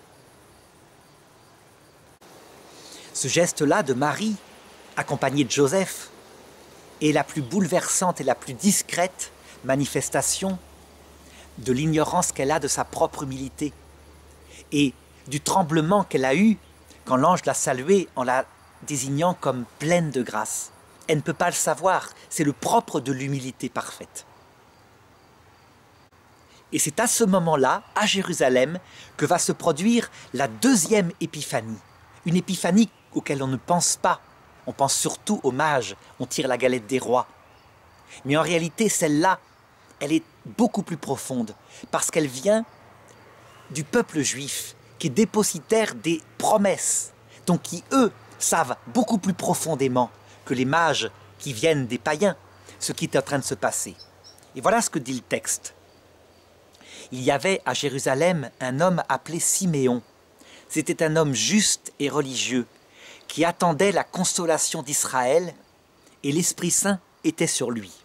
Ce geste-là de Marie, accompagnée de Joseph, est la plus bouleversante et la plus discrète manifestation de l'ignorance qu'elle a de sa propre humilité et du tremblement qu'elle a eu quand l'ange l'a saluée en la désignant comme pleine de grâce. Elle ne peut pas le savoir, c'est le propre de l'humilité parfaite. Et c'est à ce moment-là, à Jérusalem, que va se produire la deuxième épiphanie. Une épiphanie auquel on ne pense pas. On pense surtout aux mages, on tire la galette des rois. Mais en réalité, celle-là, elle est beaucoup plus profonde, parce qu'elle vient du peuple juif, qui est dépositaire des promesses, donc qui, eux, savent beaucoup plus profondément que les mages qui viennent des païens ce qui est en train de se passer. Et voilà ce que dit le texte. Il y avait à Jérusalem un homme appelé Siméon. C'était un homme juste et religieux qui attendait la consolation d'Israël et l'Esprit Saint était sur lui.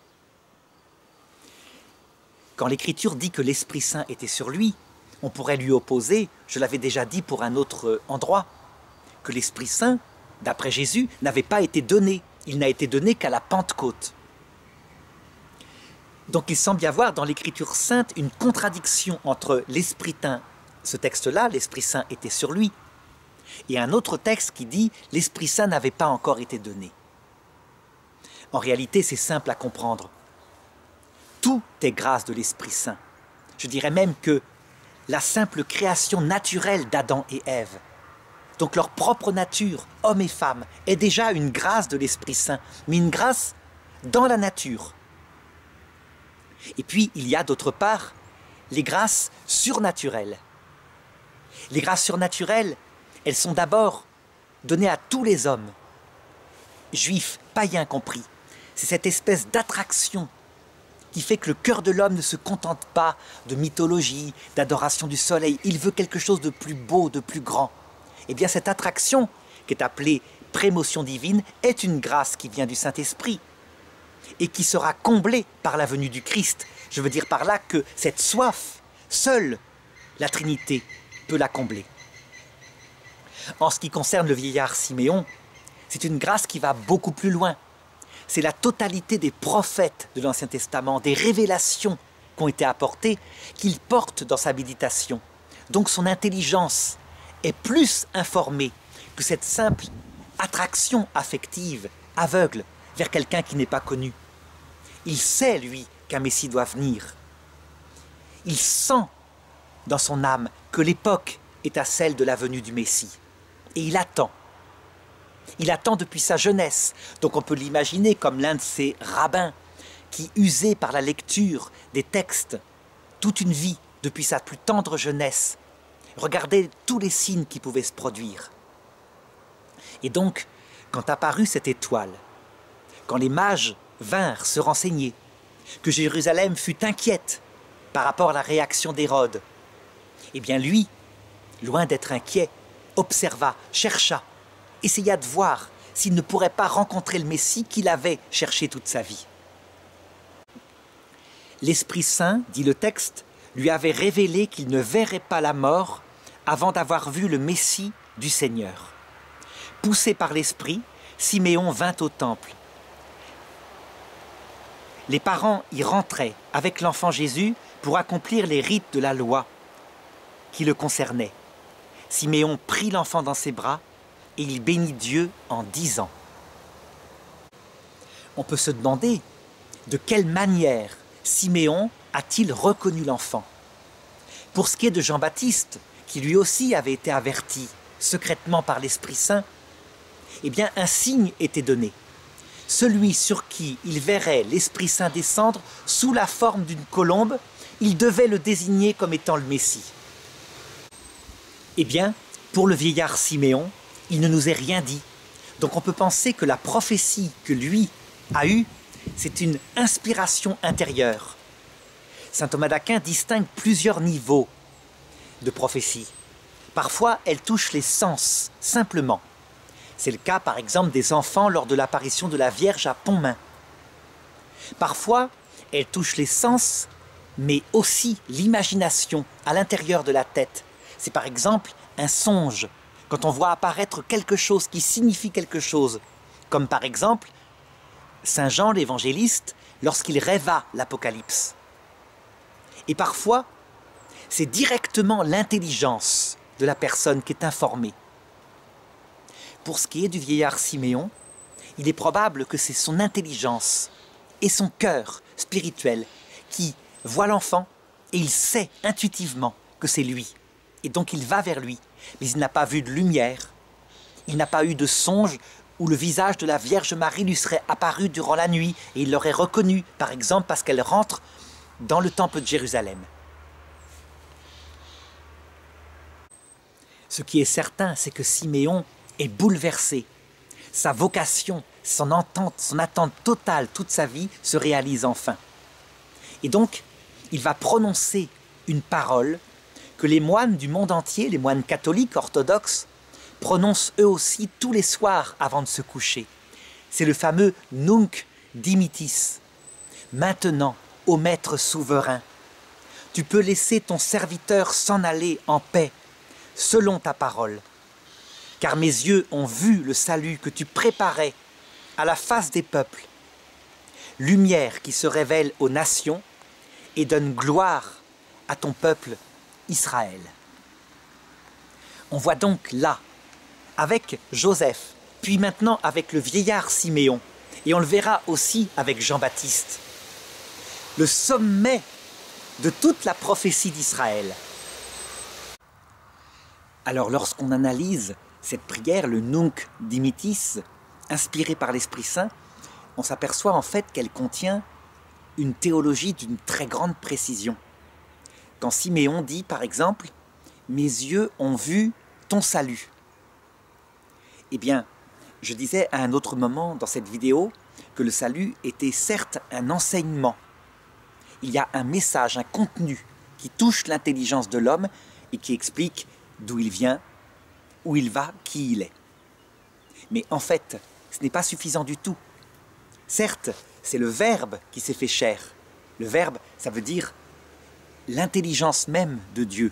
Quand l'Écriture dit que l'Esprit Saint était sur lui, on pourrait lui opposer, je l'avais déjà dit pour un autre endroit, que l'Esprit Saint, d'après Jésus, n'avait pas été donné. Il n'a été donné qu'à la Pentecôte. Donc il semble y avoir dans l'Écriture sainte une contradiction entre l'Esprit Saint, ce texte-là, l'Esprit Saint était sur lui, et un autre texte qui dit l'Esprit Saint n'avait pas encore été donné. En réalité, c'est simple à comprendre. Tout est grâce de l'Esprit Saint. Je dirais même que la simple création naturelle d'Adam et Ève, donc leur propre nature, homme et femme, est déjà une grâce de l'Esprit Saint, mais une grâce dans la nature. Et puis, il y a d'autre part les grâces surnaturelles. Les grâces surnaturelles, elles sont d'abord données à tous les hommes, juifs, païens compris. C'est cette espèce d'attraction qui fait que le cœur de l'homme ne se contente pas de mythologie, d'adoration du soleil. Il veut quelque chose de plus beau, de plus grand. Eh bien, cette attraction, qui est appelée prémotion divine, est une grâce qui vient du Saint-Esprit et qui sera comblée par la venue du Christ. Je veux dire par là que cette soif, seule la Trinité peut la combler. En ce qui concerne le vieillard Siméon, c'est une grâce qui va beaucoup plus loin c'est la totalité des prophètes de l'Ancien Testament, des révélations qui ont été apportées, qu'il porte dans sa méditation. Donc son intelligence est plus informée que cette simple attraction affective, aveugle, vers quelqu'un qui n'est pas connu. Il sait, lui, qu'un Messie doit venir. Il sent dans son âme que l'époque est à celle de la venue du Messie. Et il attend. Il attend depuis sa jeunesse, donc on peut l'imaginer comme l'un de ces rabbins qui, usé par la lecture des textes toute une vie depuis sa plus tendre jeunesse, regardait tous les signes qui pouvaient se produire. Et donc, quand apparut cette étoile, quand les mages vinrent se renseigner, que Jérusalem fut inquiète par rapport à la réaction d'Hérode, eh bien lui, loin d'être inquiet, observa, chercha, essaya de voir s'il ne pourrait pas rencontrer le Messie qu'il avait cherché toute sa vie. L'Esprit Saint, dit le texte, lui avait révélé qu'il ne verrait pas la mort avant d'avoir vu le Messie du Seigneur. Poussé par l'Esprit, Siméon vint au temple. Les parents y rentraient avec l'enfant Jésus pour accomplir les rites de la loi qui le concernaient. Siméon prit l'enfant dans ses bras et il bénit Dieu en disant. On peut se demander de quelle manière Siméon a-t-il reconnu l'enfant Pour ce qui est de Jean-Baptiste, qui lui aussi avait été averti secrètement par l'Esprit Saint, eh bien un signe était donné. Celui sur qui il verrait l'Esprit Saint descendre sous la forme d'une colombe, il devait le désigner comme étant le Messie. Eh bien, pour le vieillard Siméon, il ne nous est rien dit. Donc on peut penser que la prophétie que lui a eue, c'est une inspiration intérieure. Saint Thomas d'Aquin distingue plusieurs niveaux de prophétie. Parfois, elle touche les sens, simplement. C'est le cas par exemple des enfants lors de l'apparition de la Vierge à Pontmain. Parfois, elle touche les sens, mais aussi l'imagination à l'intérieur de la tête. C'est par exemple un songe, quand on voit apparaître quelque chose qui signifie quelque chose, comme par exemple Saint Jean l'évangéliste lorsqu'il rêva l'Apocalypse. Et parfois, c'est directement l'intelligence de la personne qui est informée. Pour ce qui est du vieillard Siméon, il est probable que c'est son intelligence et son cœur spirituel qui voit l'enfant et il sait intuitivement que c'est lui. Et donc il va vers lui, mais il n'a pas vu de lumière, il n'a pas eu de songe où le visage de la Vierge Marie lui serait apparu durant la nuit et il l'aurait reconnu, par exemple parce qu'elle rentre dans le temple de Jérusalem. Ce qui est certain, c'est que Siméon est bouleversé. Sa vocation, son attente, son attente totale toute sa vie se réalise enfin. Et donc, il va prononcer une parole que les moines du monde entier, les moines catholiques orthodoxes, prononcent eux aussi tous les soirs avant de se coucher. C'est le fameux Nunc Dimitis. Maintenant, ô Maître souverain, tu peux laisser ton serviteur s'en aller en paix, selon ta parole. Car mes yeux ont vu le salut que tu préparais à la face des peuples, lumière qui se révèle aux nations et donne gloire à ton peuple Israël. On voit donc là, avec Joseph, puis maintenant avec le vieillard Siméon, et on le verra aussi avec Jean-Baptiste, le sommet de toute la prophétie d'Israël. Alors lorsqu'on analyse cette prière, le Nunc Dimitis, inspirée par l'Esprit Saint, on s'aperçoit en fait qu'elle contient une théologie d'une très grande précision. Quand Siméon dit par exemple Mes yeux ont vu ton salut. Eh bien, je disais à un autre moment dans cette vidéo que le salut était certes un enseignement. Il y a un message, un contenu qui touche l'intelligence de l'homme et qui explique d'où il vient, où il va, qui il est. Mais en fait, ce n'est pas suffisant du tout. Certes, c'est le Verbe qui s'est fait chair. Le Verbe, ça veut dire l'intelligence même de Dieu,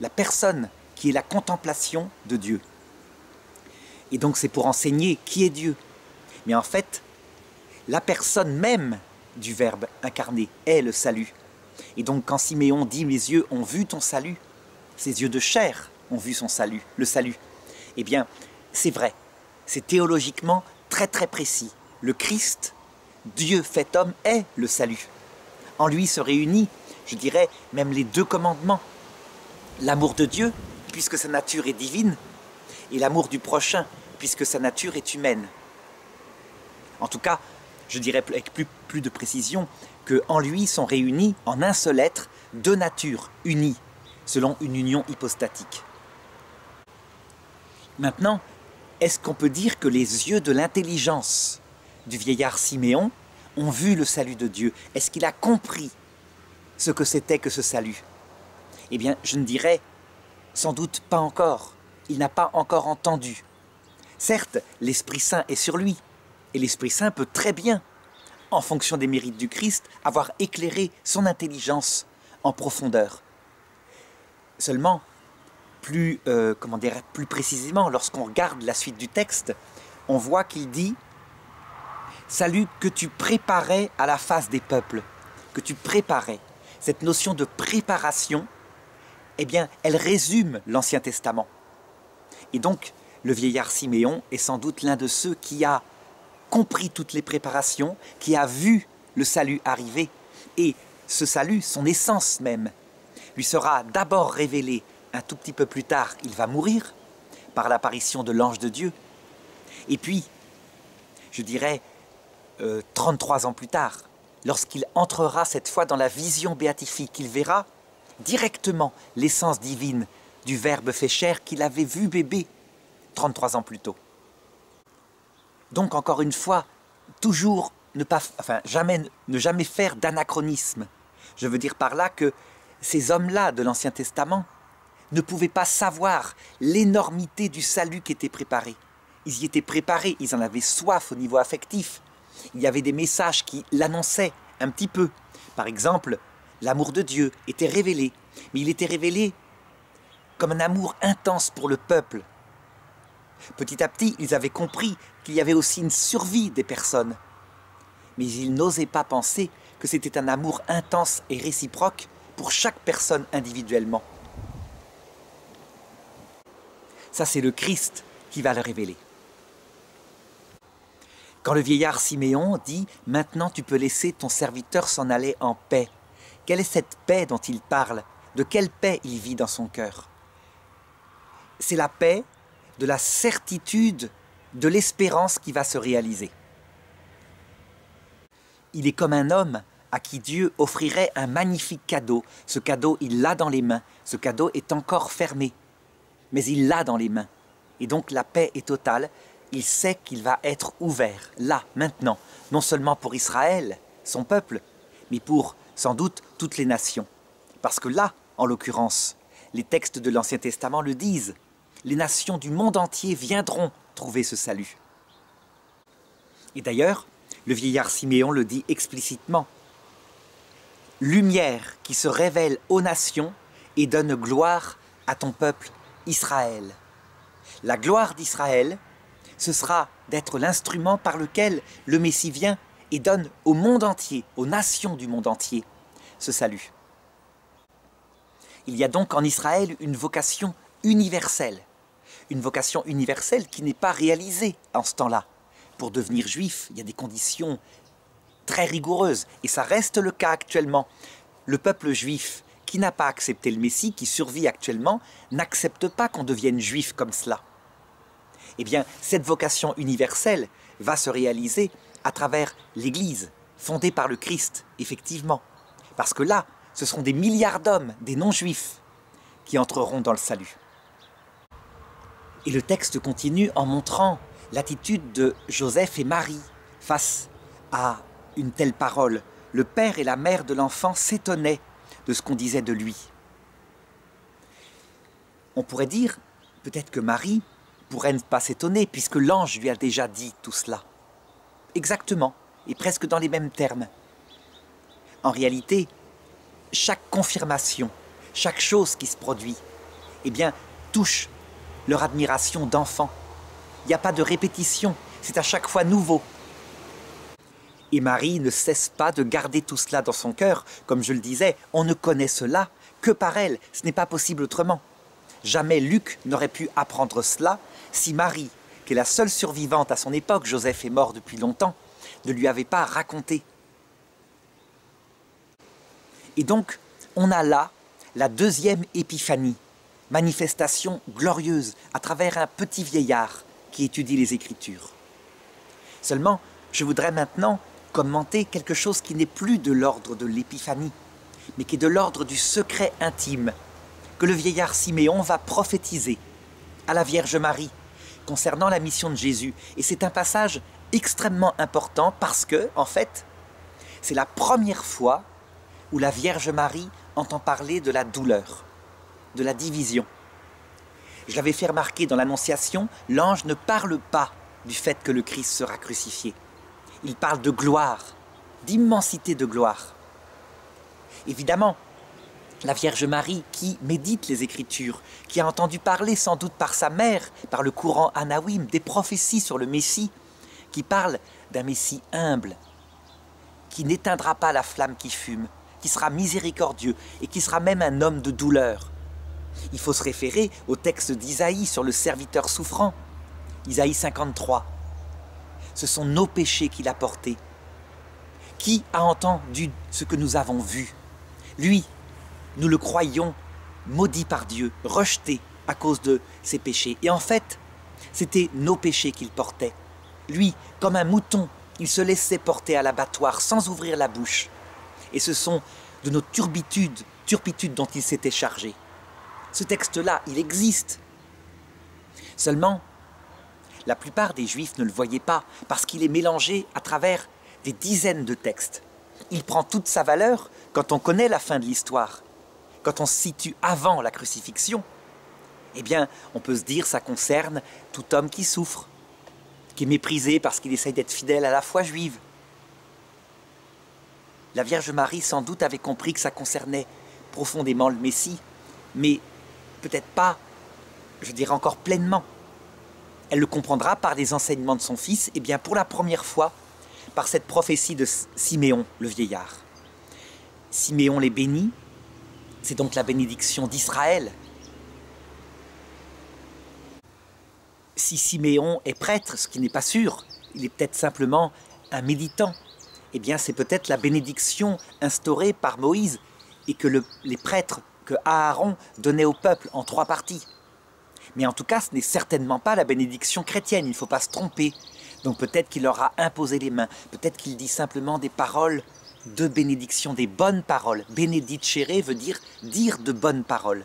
la personne qui est la contemplation de Dieu. Et donc c'est pour enseigner qui est Dieu. Mais en fait, la personne même du Verbe incarné est le salut. Et donc quand Siméon dit mes yeux ont vu ton salut, ses yeux de chair ont vu son salut, le salut. Eh bien, c'est vrai, c'est théologiquement très très précis. Le Christ Dieu fait homme est le salut. En lui se réunit, je dirais, même les deux commandements. L'amour de Dieu, puisque sa nature est divine, et l'amour du prochain, puisque sa nature est humaine. En tout cas, je dirais avec plus, de précision que en lui sont réunis en un seul être deux natures unies, selon une union hypostatique. Maintenant, est-ce qu'on peut dire que les yeux de l'intelligence du vieillard Siméon ont vu le salut de Dieu? Est-ce qu'il a compris ce que c'était que ce salut Eh bien, je ne dirais sans doute pas encore. Il n'a pas encore entendu. Certes, l'Esprit Saint est sur lui, et l'Esprit Saint peut très bien, en fonction des mérites du Christ, avoir éclairé son intelligence en profondeur. Seulement, plus, euh, comment dire, plus précisément, lorsqu'on regarde la suite du texte, on voit qu'il dit Salut que tu préparais à la face des peuples, que tu préparais. Cette notion de préparation, eh bien, elle résume l'Ancien Testament. Et donc, le vieillard Siméon est sans doute l'un de ceux qui a compris toutes les préparations, qui a vu le salut arriver. Et ce salut, son essence même, lui sera d'abord révélé un tout petit peu plus tard. Il va mourir par l'apparition de l'ange de Dieu. Et puis, je dirais, 33 euh, ans plus tard, lorsqu'il entrera cette fois dans la vision béatifique, il verra directement l'essence divine du Verbe fait chair qu'il avait vu bébé 33 ans plus tôt. Donc encore une fois, toujours ne pas, enfin jamais, jamais faire d'anachronisme. Je veux dire par là que ces hommes-là de l'Ancien Testament ne pouvaient pas savoir l'énormité du salut qui était préparé. ils y étaient préparés, ils en avaient soif au niveau affectif. Il y avait des messages qui l'annonçaient un petit peu. Par exemple, l'amour de Dieu était révélé, mais il était révélé comme un amour intense pour le peuple. Petit à petit, ils avaient compris qu'il y avait aussi une survie des personnes. Mais ils n'osaient pas penser que c'était un amour intense et réciproque pour chaque personne individuellement. Ça, c'est le Christ qui va le révéler. Quand le vieillard Siméon dit ⁇ Maintenant tu peux laisser ton serviteur s'en aller en paix ⁇ quelle est cette paix dont il parle? De quelle paix il vit dans son cœur? C'est la paix de la certitude de l'espérance qui va se réaliser. Il est comme un homme à qui Dieu offrirait un magnifique cadeau. Ce cadeau, il l'a dans les mains. Ce cadeau est encore fermé mais il l'a dans les mains. Et donc la paix est totale. Il sait qu'il va être ouvert, là, maintenant, non seulement pour Israël, son peuple, mais pour, sans doute, toutes les nations. Parce que là, en l'occurrence, les textes de l'Ancien Testament le disent, les nations du monde entier viendront trouver ce salut. Et d'ailleurs, le vieillard Siméon le dit explicitement. Lumière qui se révèle aux nations et donne gloire à ton peuple Israël. La gloire d'Israël, ce sera d'être l'instrument par lequel le Messie vient et donne au monde entier, aux nations du monde entier, ce salut. Il y a donc en Israël une vocation universelle, une vocation universelle qui n'est pas réalisée en ce temps-là. Pour devenir juif, il y a des conditions très rigoureuses, et ça reste le cas actuellement. Le peuple juif qui n'a pas accepté le Messie, qui survit actuellement, n'accepte pas qu'on devienne juif comme cela. Eh bien, cette vocation universelle va se réaliser à travers l'Église, fondée par le Christ, effectivement. Parce que là, ce seront des milliards d'hommes, des non-juifs, qui entreront dans le salut. Et le texte continue en montrant l'attitude de Joseph et Marie face à une telle parole. Le père et la mère de l'enfant s'étonnaient de ce qu'on disait de lui. On pourrait dire, peut-être que Marie pourrait ne pas s'étonner, puisque l'ange lui a déjà dit tout cela. Exactement, et presque dans les mêmes termes. En réalité, chaque confirmation, chaque chose qui se produit, eh bien, touche leur admiration d'enfant. Il n'y a pas de répétition, c'est à chaque fois nouveau. Et Marie ne cesse pas de garder tout cela dans son cœur. Comme je le disais, on ne connaît cela que par elle. Ce n'est pas possible autrement. Jamais Luc n'aurait pu apprendre cela si Marie, qui est la seule survivante à son époque, Joseph est mort depuis longtemps, ne lui avait pas raconté. Et donc, on a là la deuxième épiphanie, manifestation glorieuse à travers un petit vieillard qui étudie les Écritures. Seulement, je voudrais maintenant commenter quelque chose qui n'est plus de l'ordre de l'épiphanie, mais qui est de l'ordre du secret intime, que le vieillard Siméon va prophétiser à la Vierge Marie concernant la mission de Jésus. Et c'est un passage extrêmement important parce que, en fait, c'est la première fois où la Vierge Marie entend parler de la douleur, de la division. Je l'avais fait remarquer dans l'Annonciation, l'ange ne parle pas du fait que le Christ sera crucifié il parle de gloire, d'immensité de gloire. Évidemment, la Vierge Marie qui médite les Écritures, qui a entendu parler sans doute par sa mère, par le courant Anawim, des prophéties sur le Messie, qui parle d'un Messie humble, qui n'éteindra pas la flamme qui fume, qui sera miséricordieux et qui sera même un homme de douleur. Il faut se référer au texte d'Isaïe sur le serviteur souffrant, Isaïe 53 ce sont nos péchés qu'il a portés. Qui a entendu ce que nous avons vu? Lui, nous le croyions maudit par Dieu, rejeté à cause de ses péchés. Et en fait, c'était nos péchés qu'il portait. Lui, comme un mouton, il se laissait porter à l'abattoir sans ouvrir la bouche. Et ce sont de nos turbitudes, turpitudes dont il s'était chargé. Ce texte-là, il existe. Seulement, la plupart des juifs ne le voyaient pas parce qu'il est mélangé à travers des dizaines de textes. Il prend toute sa valeur quand on connaît la fin de l'histoire, quand on se situe avant la crucifixion. Eh bien, on peut se dire ça concerne tout homme qui souffre, qui est méprisé parce qu'il essaye d'être fidèle à la foi juive. La Vierge Marie sans doute avait compris que ça concernait profondément le Messie, mais peut-être pas, je dirais encore pleinement. Elle le comprendra par les enseignements de son fils, et bien pour la première fois, par cette prophétie de Siméon, le vieillard. Siméon les bénit, c'est donc la bénédiction d'Israël. Si Siméon est prêtre, ce qui n'est pas sûr, il est peut-être simplement un méditant, eh bien c'est peut-être la bénédiction instaurée par Moïse et que les prêtres, que Aaron donnait au peuple en trois parties. Mais en tout cas, ce n'est certainement pas la bénédiction chrétienne, il ne faut pas se tromper. Donc peut-être qu'il leur a imposé les mains, peut-être qu'il dit simplement des paroles de bénédiction, des bonnes paroles. Bénédicere veut dire dire de bonnes paroles.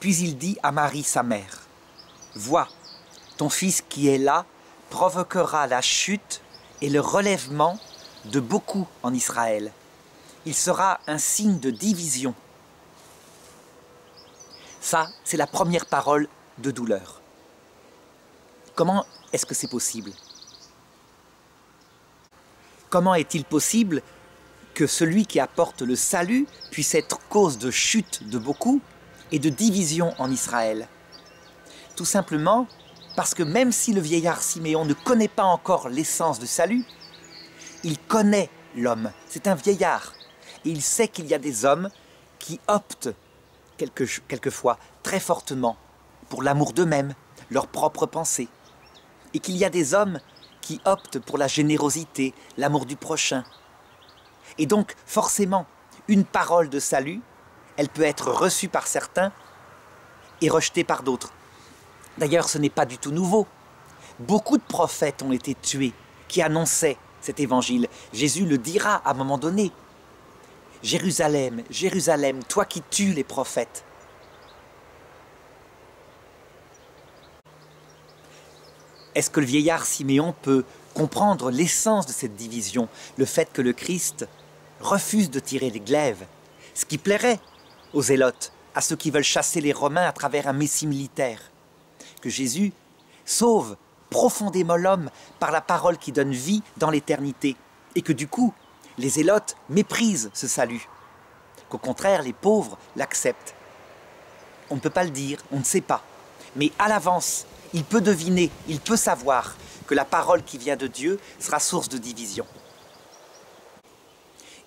Puis il dit à Marie, sa mère, Vois, ton fils qui est là provoquera la chute et le relèvement de beaucoup en Israël. Il sera un signe de division. Ça, c'est la première parole de douleur. Comment est-ce que c'est possible? Comment est-il possible que celui qui apporte le salut puisse être cause de chute de beaucoup et de division en Israël? Tout simplement parce que même si le vieillard Siméon ne connaît pas encore l'essence du salut, il connaît l'homme. C'est un vieillard. Et il sait qu'il y a des hommes qui optent quelquefois très fortement pour l'amour d'eux-mêmes, leur propre pensée. Et qu'il y a des hommes qui optent pour la générosité, l'amour du prochain. Et donc, forcément, une parole de salut, elle peut être reçue par certains et rejetée par d'autres. D'ailleurs, ce n'est pas du tout nouveau. Beaucoup de prophètes ont été tués qui annonçaient cet évangile. Jésus le dira à un moment donné. Jérusalem, Jérusalem, toi qui tues les prophètes. Est-ce que le vieillard Siméon peut comprendre l'essence de cette division, le fait que le Christ refuse de tirer les glaives, ce qui plairait aux zélotes, à ceux qui veulent chasser les Romains à travers un messie militaire, que Jésus sauve profondément l'homme par la parole qui donne vie dans l'éternité, et que du coup, les zélotes méprisent ce salut, qu'au contraire, les pauvres l'acceptent. On ne peut pas le dire, on ne sait pas, mais à l'avance, il peut deviner, il peut savoir que la parole qui vient de Dieu sera source de division.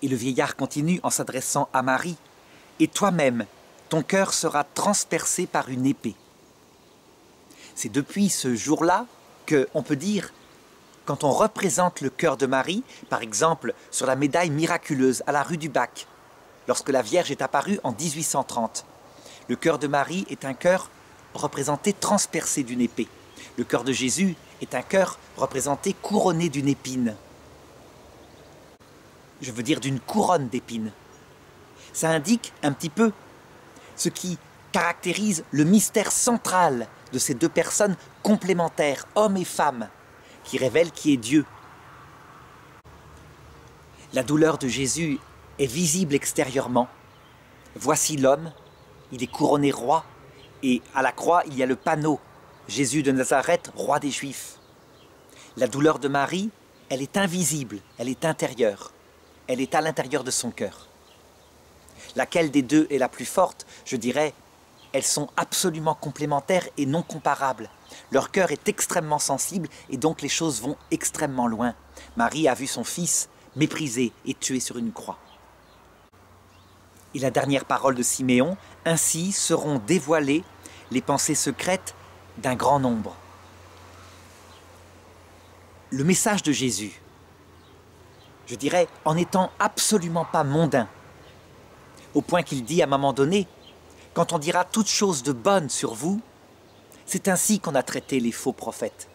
Et le vieillard continue en s'adressant à Marie, Et toi-même, ton cœur sera transpercé par une épée. C'est depuis ce jour-là qu'on peut dire, quand on représente le cœur de Marie, par exemple sur la médaille miraculeuse à la rue du Bac, lorsque la Vierge est apparue en 1830, le cœur de Marie est un cœur représenté transpercé d'une épée. Le cœur de Jésus est un cœur représenté couronné d'une épine. Je veux dire d'une couronne d'épines. Ça indique un petit peu ce qui caractérise le mystère central de ces deux personnes complémentaires, homme et femme, qui révèlent qui est Dieu. La douleur de Jésus est visible extérieurement. Voici l'homme, il est couronné roi, et à la croix, il y a le panneau Jésus de Nazareth, roi des Juifs. La douleur de Marie, elle est invisible, elle est intérieure, elle est à l'intérieur de son cœur. Laquelle des deux est la plus forte Je dirais, elles sont absolument complémentaires et non comparables. Leur cœur est extrêmement sensible et donc les choses vont extrêmement loin. Marie a vu son fils méprisé et tué sur une croix. Et la dernière parole de Siméon, ainsi seront dévoilées les pensées secrètes d'un grand nombre. Le message de Jésus, je dirais, en n'étant absolument pas mondain, au point qu'il dit à un moment donné, quand on dira toutes choses de bonnes sur vous, c'est ainsi qu'on a traité les faux prophètes.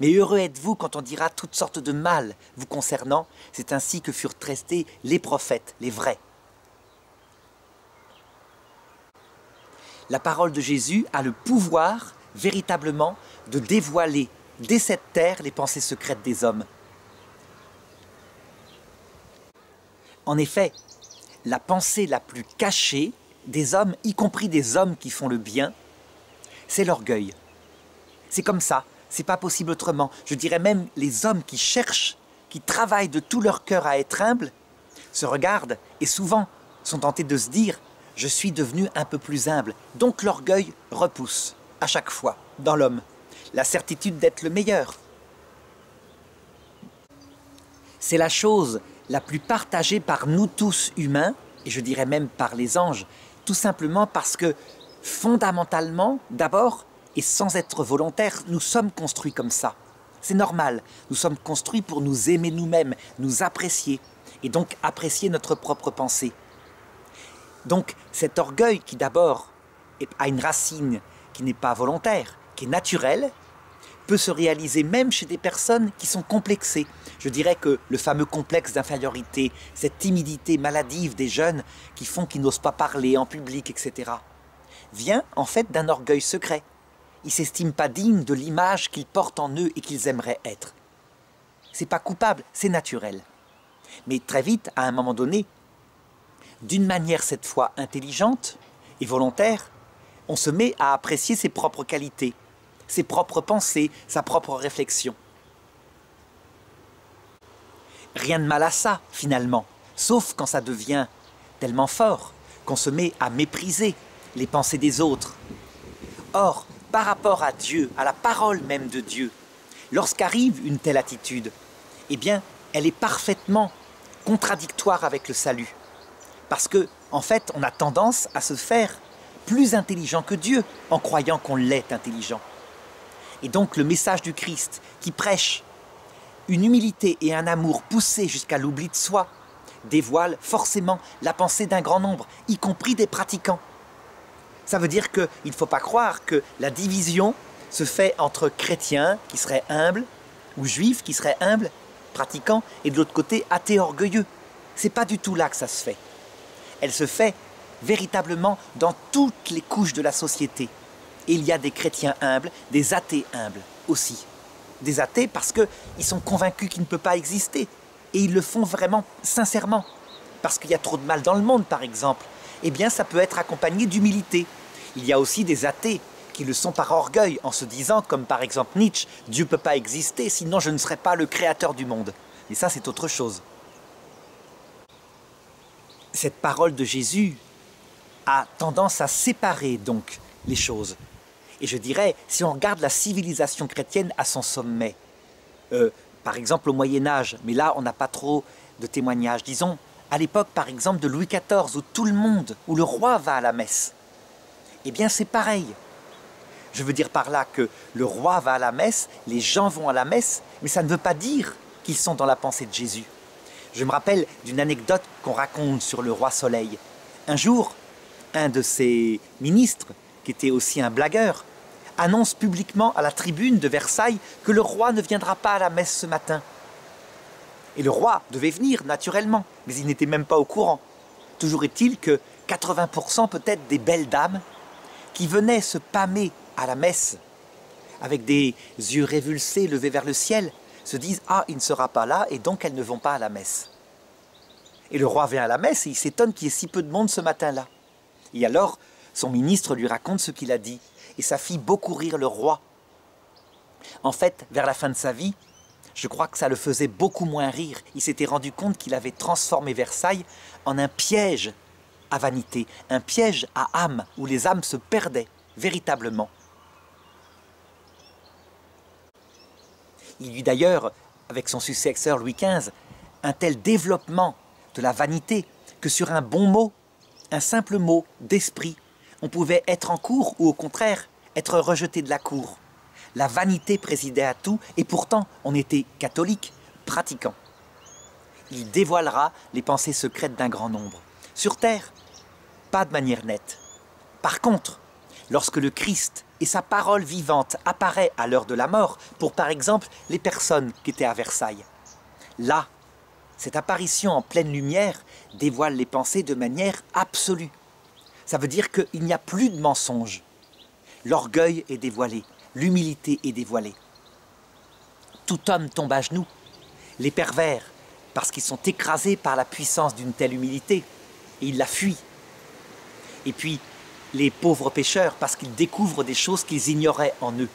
Mais heureux êtes-vous quand on dira toutes sortes de mal vous concernant, c'est ainsi que furent traités les prophètes, les vrais. La parole de Jésus a le pouvoir véritablement de dévoiler dès cette terre les pensées secrètes des hommes. En effet, la pensée la plus cachée des hommes, y compris des hommes qui font le bien, c'est l'orgueil. C'est comme ça, c'est pas possible autrement. Je dirais même les hommes qui cherchent, qui travaillent de tout leur cœur à être humbles, se regardent et souvent sont tentés de se dire je suis devenu un peu plus humble. Donc l'orgueil repousse à chaque fois dans l'homme la certitude d'être le meilleur. C'est la chose la plus partagée par nous tous humains, et je dirais même par les anges, tout simplement parce que fondamentalement, d'abord, et sans être volontaire, nous sommes construits comme ça. C'est normal, nous sommes construits pour nous aimer nous-mêmes, nous apprécier, et donc apprécier notre propre pensée. Donc cet orgueil qui d'abord a une racine qui n'est pas volontaire, qui est naturelle, peut se réaliser même chez des personnes qui sont complexées. Je dirais que le fameux complexe d'infériorité, cette timidité maladive des jeunes qui font qu'ils n'osent pas parler en public, etc., vient en fait d'un orgueil secret. Ils s'estiment pas dignes de l'image qu'ils portent en eux et qu'ils aimeraient être. C'est pas coupable, c'est naturel. Mais très vite, à un moment donné, d'une manière cette fois intelligente et volontaire, on se met à apprécier ses propres qualités, ses propres pensées, sa propre réflexion. Rien de mal à ça, finalement, sauf quand ça devient tellement fort qu'on se met à mépriser les pensées des autres. Or, par rapport à Dieu, à la parole même de Dieu, lorsqu'arrive une telle attitude, eh bien, elle est parfaitement contradictoire avec le salut. Parce que, en fait, on a tendance à se faire plus intelligent que Dieu en croyant qu'on l'est intelligent. Et donc le message du Christ qui prêche une humilité et un amour poussés jusqu'à l'oubli de soi dévoile forcément la pensée d'un grand nombre, y compris des pratiquants. Ça veut dire qu'il ne faut pas croire que la division se fait entre chrétiens qui seraient humbles ou juifs qui seraient humbles, pratiquants, et de l'autre côté athées orgueilleux. C'est pas du tout là que ça se fait elle se fait véritablement dans toutes les couches de la société. Et il y a des chrétiens humbles, des athées humbles aussi. Des athées parce qu'ils sont convaincus qu'il ne peut pas exister. Et ils le font vraiment sincèrement. Parce qu'il y a trop de mal dans le monde, par exemple. Eh bien, ça peut être accompagné d'humilité. Il y a aussi des athées qui le sont par orgueil, en se disant, comme par exemple Nietzsche, Dieu ne peut pas exister, sinon je ne serais pas le créateur du monde. Et ça, c'est autre chose cette parole de Jésus a tendance à séparer donc les choses. Et je dirais, si on regarde la civilisation chrétienne à son sommet, euh, par exemple au Moyen Âge, mais là on n'a pas trop de témoignages, disons à l'époque par exemple de Louis XIV, où tout le monde, où le roi va à la messe, eh bien c'est pareil. Je veux dire par là que le roi va à la messe, les gens vont à la messe, mais ça ne veut pas dire qu'ils sont dans la pensée de Jésus. Je me rappelle d'une anecdote qu'on raconte sur le roi Soleil. Un jour, un de ses ministres, qui était aussi un blagueur, annonce publiquement à la tribune de Versailles que le roi ne viendra pas à la messe ce matin. Et le roi devait venir, naturellement, mais il n'était même pas au courant. Toujours est-il que 80% peut-être des belles dames qui venaient se pâmer à la messe, avec des yeux révulsés levés vers le ciel, se disent Ah, il ne sera pas là, et donc elles ne vont pas à la messe. Et le roi vient à la messe et il s'étonne qu'il y ait si peu de monde ce matin-là. Et alors, son ministre lui raconte ce qu'il a dit, et ça fit beaucoup rire le roi. En fait, vers la fin de sa vie, je crois que ça le faisait beaucoup moins rire. Il s'était rendu compte qu'il avait transformé Versailles en un piège à vanité, un piège à âme, où les âmes se perdaient véritablement. Il eut d'ailleurs, avec son successeur Louis XV, un tel développement de la vanité que sur un bon mot, un simple mot d'esprit, on pouvait être en cour ou au contraire être rejeté de la cour. La vanité présidait à tout et pourtant on était catholique, pratiquant. Il dévoilera les pensées secrètes d'un grand nombre. Sur terre, pas de manière nette. Par contre, lorsque le Christ et sa parole vivante apparaît à l'heure de la mort pour par exemple les personnes qui étaient à Versailles. Là, cette apparition en pleine lumière dévoile les pensées de manière absolue. Ça veut dire qu'il n'y a plus de mensonge. L'orgueil est dévoilé, l'humilité est dévoilée. Tout homme tombe à genoux. Les pervers, parce qu'ils sont écrasés par la puissance d'une telle humilité, et ils la fuient. Et puis, les pauvres pécheurs parce qu'ils découvrent des choses qu'ils ignoraient en eux.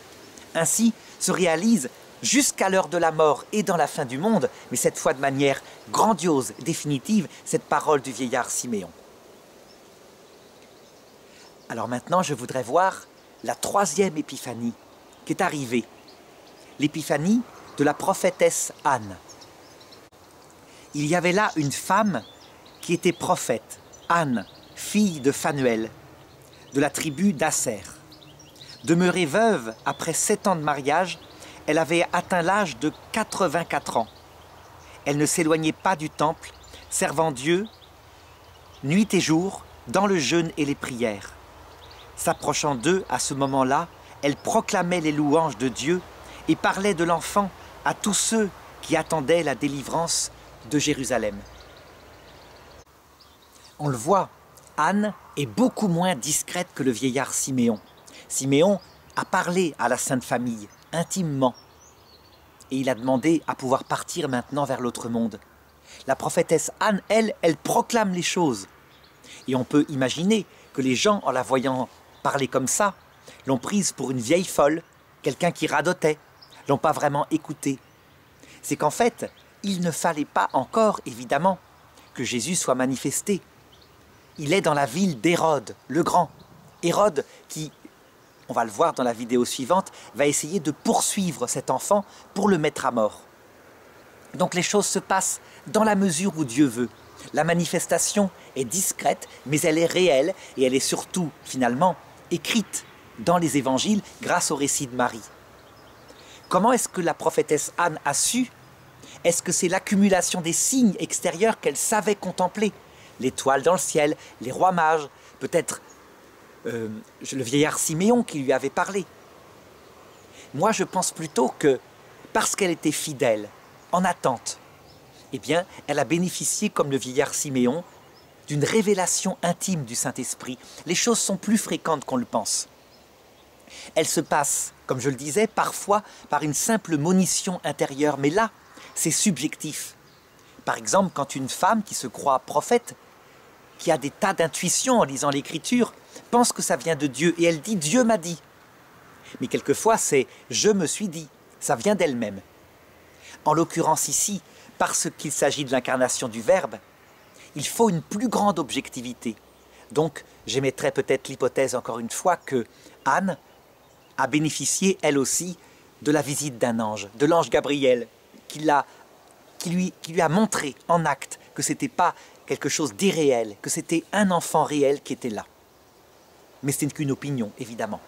Ainsi, se réalise jusqu'à l'heure de la mort et dans la fin du monde, mais cette fois de manière grandiose, définitive, cette parole du vieillard Siméon. Alors maintenant, je voudrais voir la troisième épiphanie qui est arrivée, l'épiphanie de la prophétesse Anne. Il y avait là une femme qui était prophète, Anne, fille de Phanuel, de la tribu d'Asser. Demeurée veuve après sept ans de mariage, elle avait atteint l'âge de 84 ans. Elle ne s'éloignait pas du temple, servant Dieu nuit et jour dans le jeûne et les prières. S'approchant d'eux à ce moment-là, elle proclamait les louanges de Dieu et parlait de l'enfant à tous ceux qui attendaient la délivrance de Jérusalem. On le voit, Anne est beaucoup moins discrète que le vieillard Siméon. Siméon a parlé à la Sainte Famille intimement et il a demandé à pouvoir partir maintenant vers l'autre monde. La prophétesse Anne, elle, elle proclame les choses. Et on peut imaginer que les gens, en la voyant parler comme ça, l'ont prise pour une vieille folle, quelqu'un qui radotait, l'ont pas vraiment écoutée. C'est qu'en fait, il ne fallait pas encore, évidemment, que Jésus soit manifesté. Il est dans la ville d'Hérode, le grand. Hérode qui, on va le voir dans la vidéo suivante, va essayer de poursuivre cet enfant pour le mettre à mort. Donc les choses se passent dans la mesure où Dieu veut. La manifestation est discrète, mais elle est réelle et elle est surtout, finalement, écrite dans les évangiles grâce au récit de Marie. Comment est-ce que la prophétesse Anne a su? Est-ce que c'est l'accumulation des signes extérieurs qu'elle savait contempler? L'étoile dans le ciel, les rois mages, peut-être euh, le vieillard Siméon qui lui avait parlé. Moi, je pense plutôt que parce qu'elle était fidèle, en attente, eh bien, elle a bénéficié, comme le vieillard Siméon, d'une révélation intime du Saint-Esprit. Les choses sont plus fréquentes qu'on le pense. Elles se passent, comme je le disais, parfois par une simple monition intérieure, mais là, c'est subjectif. Par exemple, quand une femme qui se croit prophète, qui a des tas d'intuitions en lisant l'Écriture, pense que ça vient de Dieu et elle dit Dieu m'a dit. Mais quelquefois, c'est je me suis dit, ça vient d'elle-même. En l'occurrence ici, parce qu'il s'agit de l'incarnation du Verbe, il faut une plus grande objectivité. Donc, j'émettrai peut-être l'hypothèse encore une fois que Anne a bénéficié, elle aussi, de la visite d'un ange, de l'ange Gabriel, qui, qui, lui, qui lui a montré en acte que ce n'était pas quelque chose d'irréel, que c'était un enfant réel qui était là. Mais ce n'est qu'une opinion, évidemment.